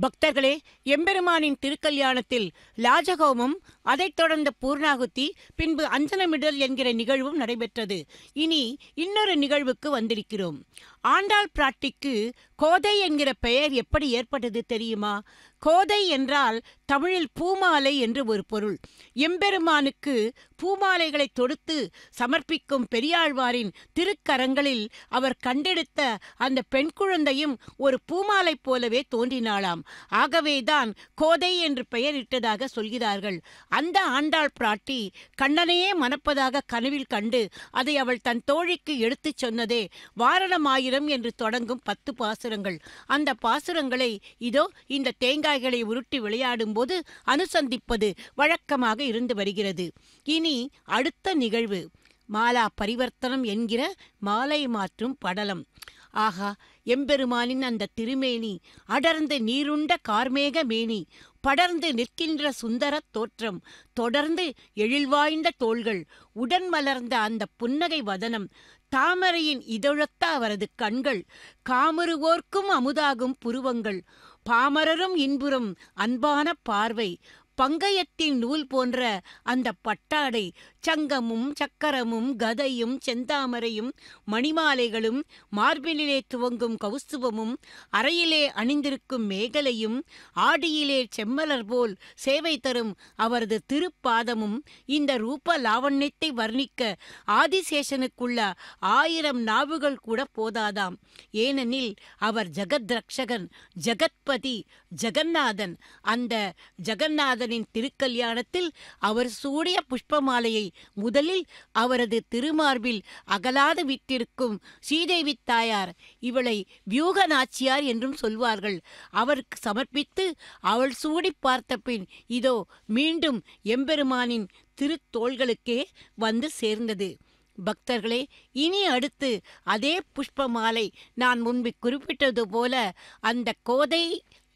பக்தர்களே எம்பெருமானின் திருக்கல்யாணத்தில் லாஜகோமம் அதைத் தொடர்ந்த பூர்ணாகுத்தி பின்பு அஞ்சனமிடல் என்கிற நிகழ்வும் நடைபெற்றது. இனி இன்னொரு நிகழ்வுக்கு வந்திருக்கிறோம். ஆண்டாள் பிராட்டிக்கு கோதை என்கிற பெயர் எப்படி ஏற்பட்டது தெரியுமா? கோதை என்றால் தமிழில் பூமாலை என்று ஒரு பொருள். எம்பெருமானுக்கு பூமாலைகளை தொடுத்து சமர்ப்பிக்கும் பெரியாழ்வாரின் திருக்கரங்களில் அவர் கண்டெடுத்த அந்த பெண் குழந்தையும் ஒரு பூமாலை போலவே தோன்றினாளாம். ஆகவேதான் கோதை என்று பெயரிட்டதாக சொல்கிறார்கள். அந்த ஆண்டாள் பிராட்டி கண்ணனையே மணப்பதாக கனவில் கண்டு அதை அவள் தன் தோழிக்கு எடுத்துச் சொன்னதே வாரணமாயிரம் என்று தொடங்கும் பத்து பாசுரங்கள். அந்த பாசுரங்களை இதோ இந்த தேங்காய்களை உருட்டி விளையாடும் போது அனுசந்திப்பது வழக்கமாக இருந்து வருகிறது. இனி அடுத்த நிகழ்வு. மாலா பரிவர்த்தனம் என்கிற மாலை மாற்றும் படலம். ஆகா எம்பெருமானின் அந்த திருமேனி அடர்ந்து நீருண்ட கார்மேக மேனி படர்ந்து நிற்கின்ற சுந்தரத் தோற்றம் தொடர்ந்து எழில்வாய்ந்த தோள்கள் உடன் மலர்ந்த அந்த புன்னகை வதனம் தாமரையின் இதழொத்த அவரது கண்கள் காமருவோர்க்கும் அமுதாகும் புருவங்கள் பாமரரும் இன்புறும் அன்பான பார்வை பங்கயத்தின் நூல் போன்ற அந்த பட்டாடை சங்கமும் சக்கரமும் கதையும் செந்தாமரையும் மணிமாலைகளும் மார்பிலே துவங்கும் கௌஸ்துவமும் அறையிலே அணிந்திருக்கும் மேகலையும் ஆடியிலே செம்மலர் போல் சேவை தரும் அவரது திருப்பாதமும் இந்த ரூப லாவண்யத்தை வர்ணிக்க ஆதிசேஷனுக்குள்ள ஆயிரம் நாவுகள் கூட போதாதாம். ஏனெனில் அவர் ஜெகத்ரக்ஷகன் ஜகத்பதி ஜெகத்பதி ஜெகநாதன். அந்த ஜெகநாதனின் திருக்கல்யாணத்தில் அவர் சூடிய புஷ்பமாலையை முதலில் அவரது திருமார்பில் அகலாது விட்டிருக்கும் ஸ்ரீதேவி தாயார் இவளை வியூக நாச்சியார் என்றும் சொல்வார்கள். அவருக்கு சமர்ப்பித்து அவள் சூடி பார்த்த பின் இதோ மீண்டும் எம்பெருமானின் திருத்தோள்களுக்கே வந்து சேர்ந்தது. பக்தர்களே இனி அடுத்து அதே புஷ்பமாலை நான் முன்பு குறிப்பிட்டது போல அந்த கோதை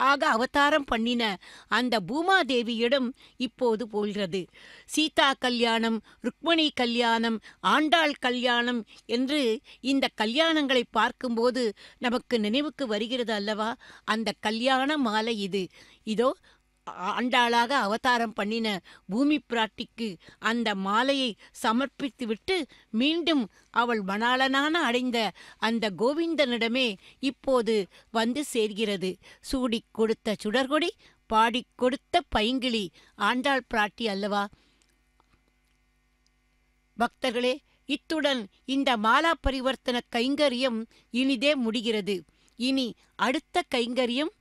ஆக அவதாரம் பண்ணின அந்த பூமாதேவியிடம் இப்போது போகிறது. சீதா கல்யாணம் ருக்மணி கல்யாணம் ஆண்டாள் கல்யாணம் என்று இந்த கல்யாணங்களை பார்க்கும்போது நமக்கு நினைவுக்கு வருகிறது அல்லவா? அந்த கல்யாண மாலை இது. இதோ ஆண்டாளாக அவதாரம் பண்ணின பூமி பிராட்டிக்கு அந்த மாலையை சமர்ப்பித்துவிட்டு மீண்டும் அவள் மணாளனான அடைந்த அந்த கோவிந்தனிடமே இப்போது வந்து சேர்கிறது. சூடிக் கொடுத்த சுடர்கொடி பாடிக் கொடுத்த பைங்கிளி ஆண்டாள் பிராட்டி அல்லவா? பக்தர்களே இத்துடன் இந்த மாலா பரிவர்த்தன கைங்கரியம் இனிதே முடிகிறது. இனி அடுத்த கைங்கரியம்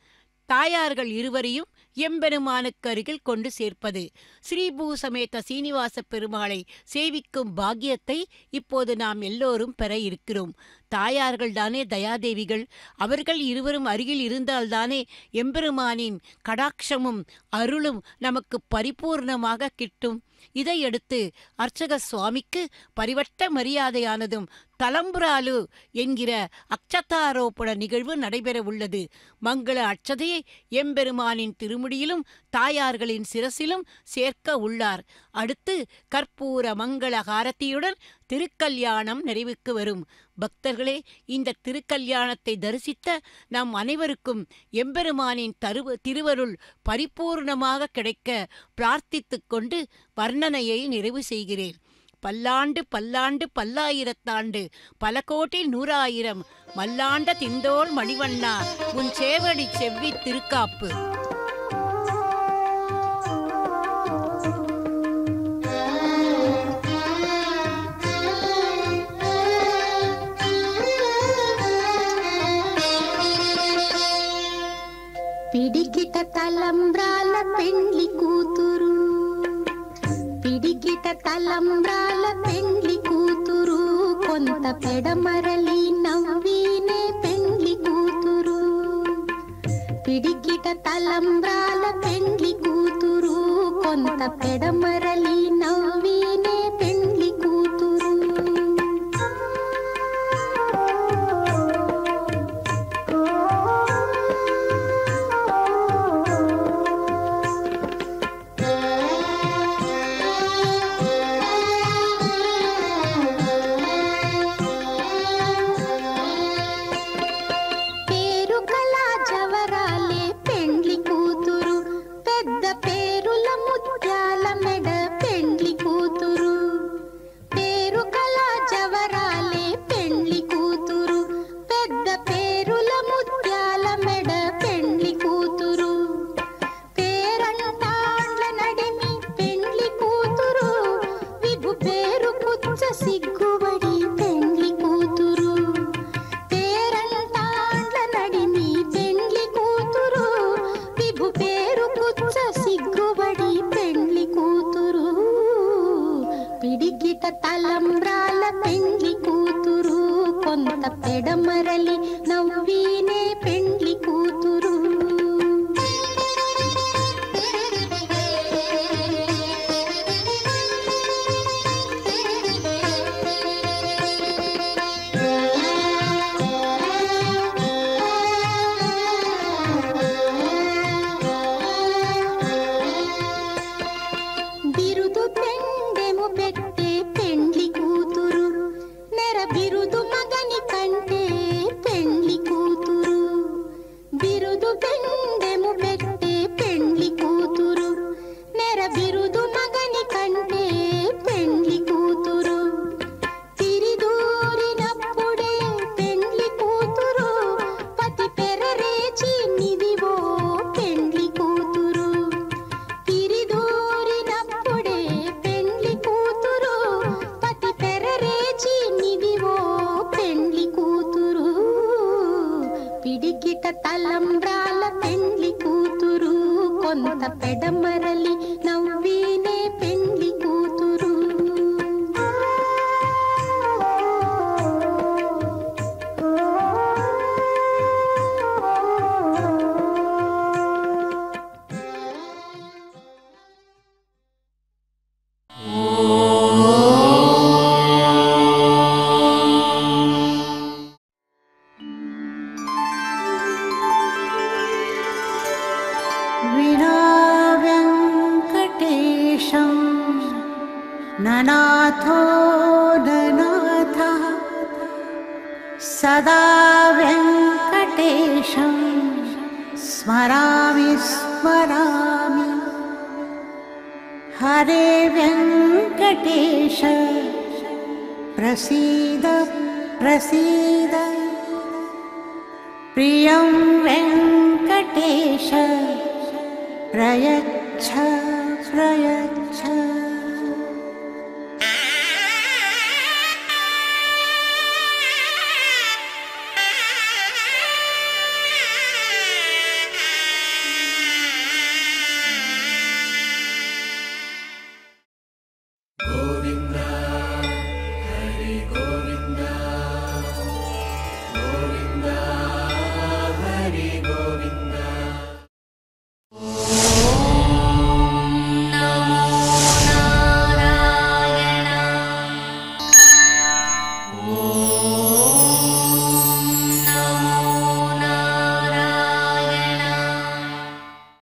தாயார்கள் இருவரையும் எம்பெருமானுக்கு அருகில் கொண்டு சேர்ப்பது. ஸ்ரீபூ சமேத சீனிவாச பெருமாளை சேவிக்கும் பாக்கியத்தை இப்போது நாம் எல்லோரும் பெற இருக்கிறோம். தாயார்கள் தானே தயாதேவிகள். அவர்கள் இருவரும் அருகில் இருந்தால்தானே எம்பெருமானின் கடாட்சமும் அருளும் நமக்கு பரிபூர்ணமாக கிட்டும். இதையடுத்து அர்ச்சக சுவாமிக்கு பரிவட்ட மரியாதையானதும் தலம்புராலு என்கிற அக்ஷதாரோபண நிகழ்வு நடைபெற உள்ளது மங்கள அட்சதையை எம்பெருமானின் திருமுடியிலும் தாயார்களின் சிரசிலும் சேர்க்க உள்ளார். அடுத்து கற்பூர மங்களகாரத்தியுடன் திருக்கல்யாணம் நிறைவுக்கு வரும். பக்தர்களே இந்த திருக்கல்யாணத்தை தரிசித்த நம் அனைவருக்கும் எம்பெருமானின் தருவ திருவருள் பரிபூர்ணமாக கிடைக்க பிரார்த்தித்துக் கொண்டு வர்ணனையை நிறைவு செய்கிறேன். பல்லாண்டு பல்லாண்டு பல்லாயிரத்தாண்டு பல கோட்டி நூறாயிரம் மல்லாண்ட திண்டோள் மணிவண்ணா உன் சேவடி செவ்வி திருக்காப்பு పిడికిట తలంబ్రాల పెండ్లి కూతురు పిడికిట తలంబ్రాల పెండ్లి కూతురు కొంత పెడమరలి నవ్వీనే పెండ్లి కూతురు. పిడికిట తలంబ్రాల పెండ్లి కూతురు కొంత పెడమరలి నవ్వీనే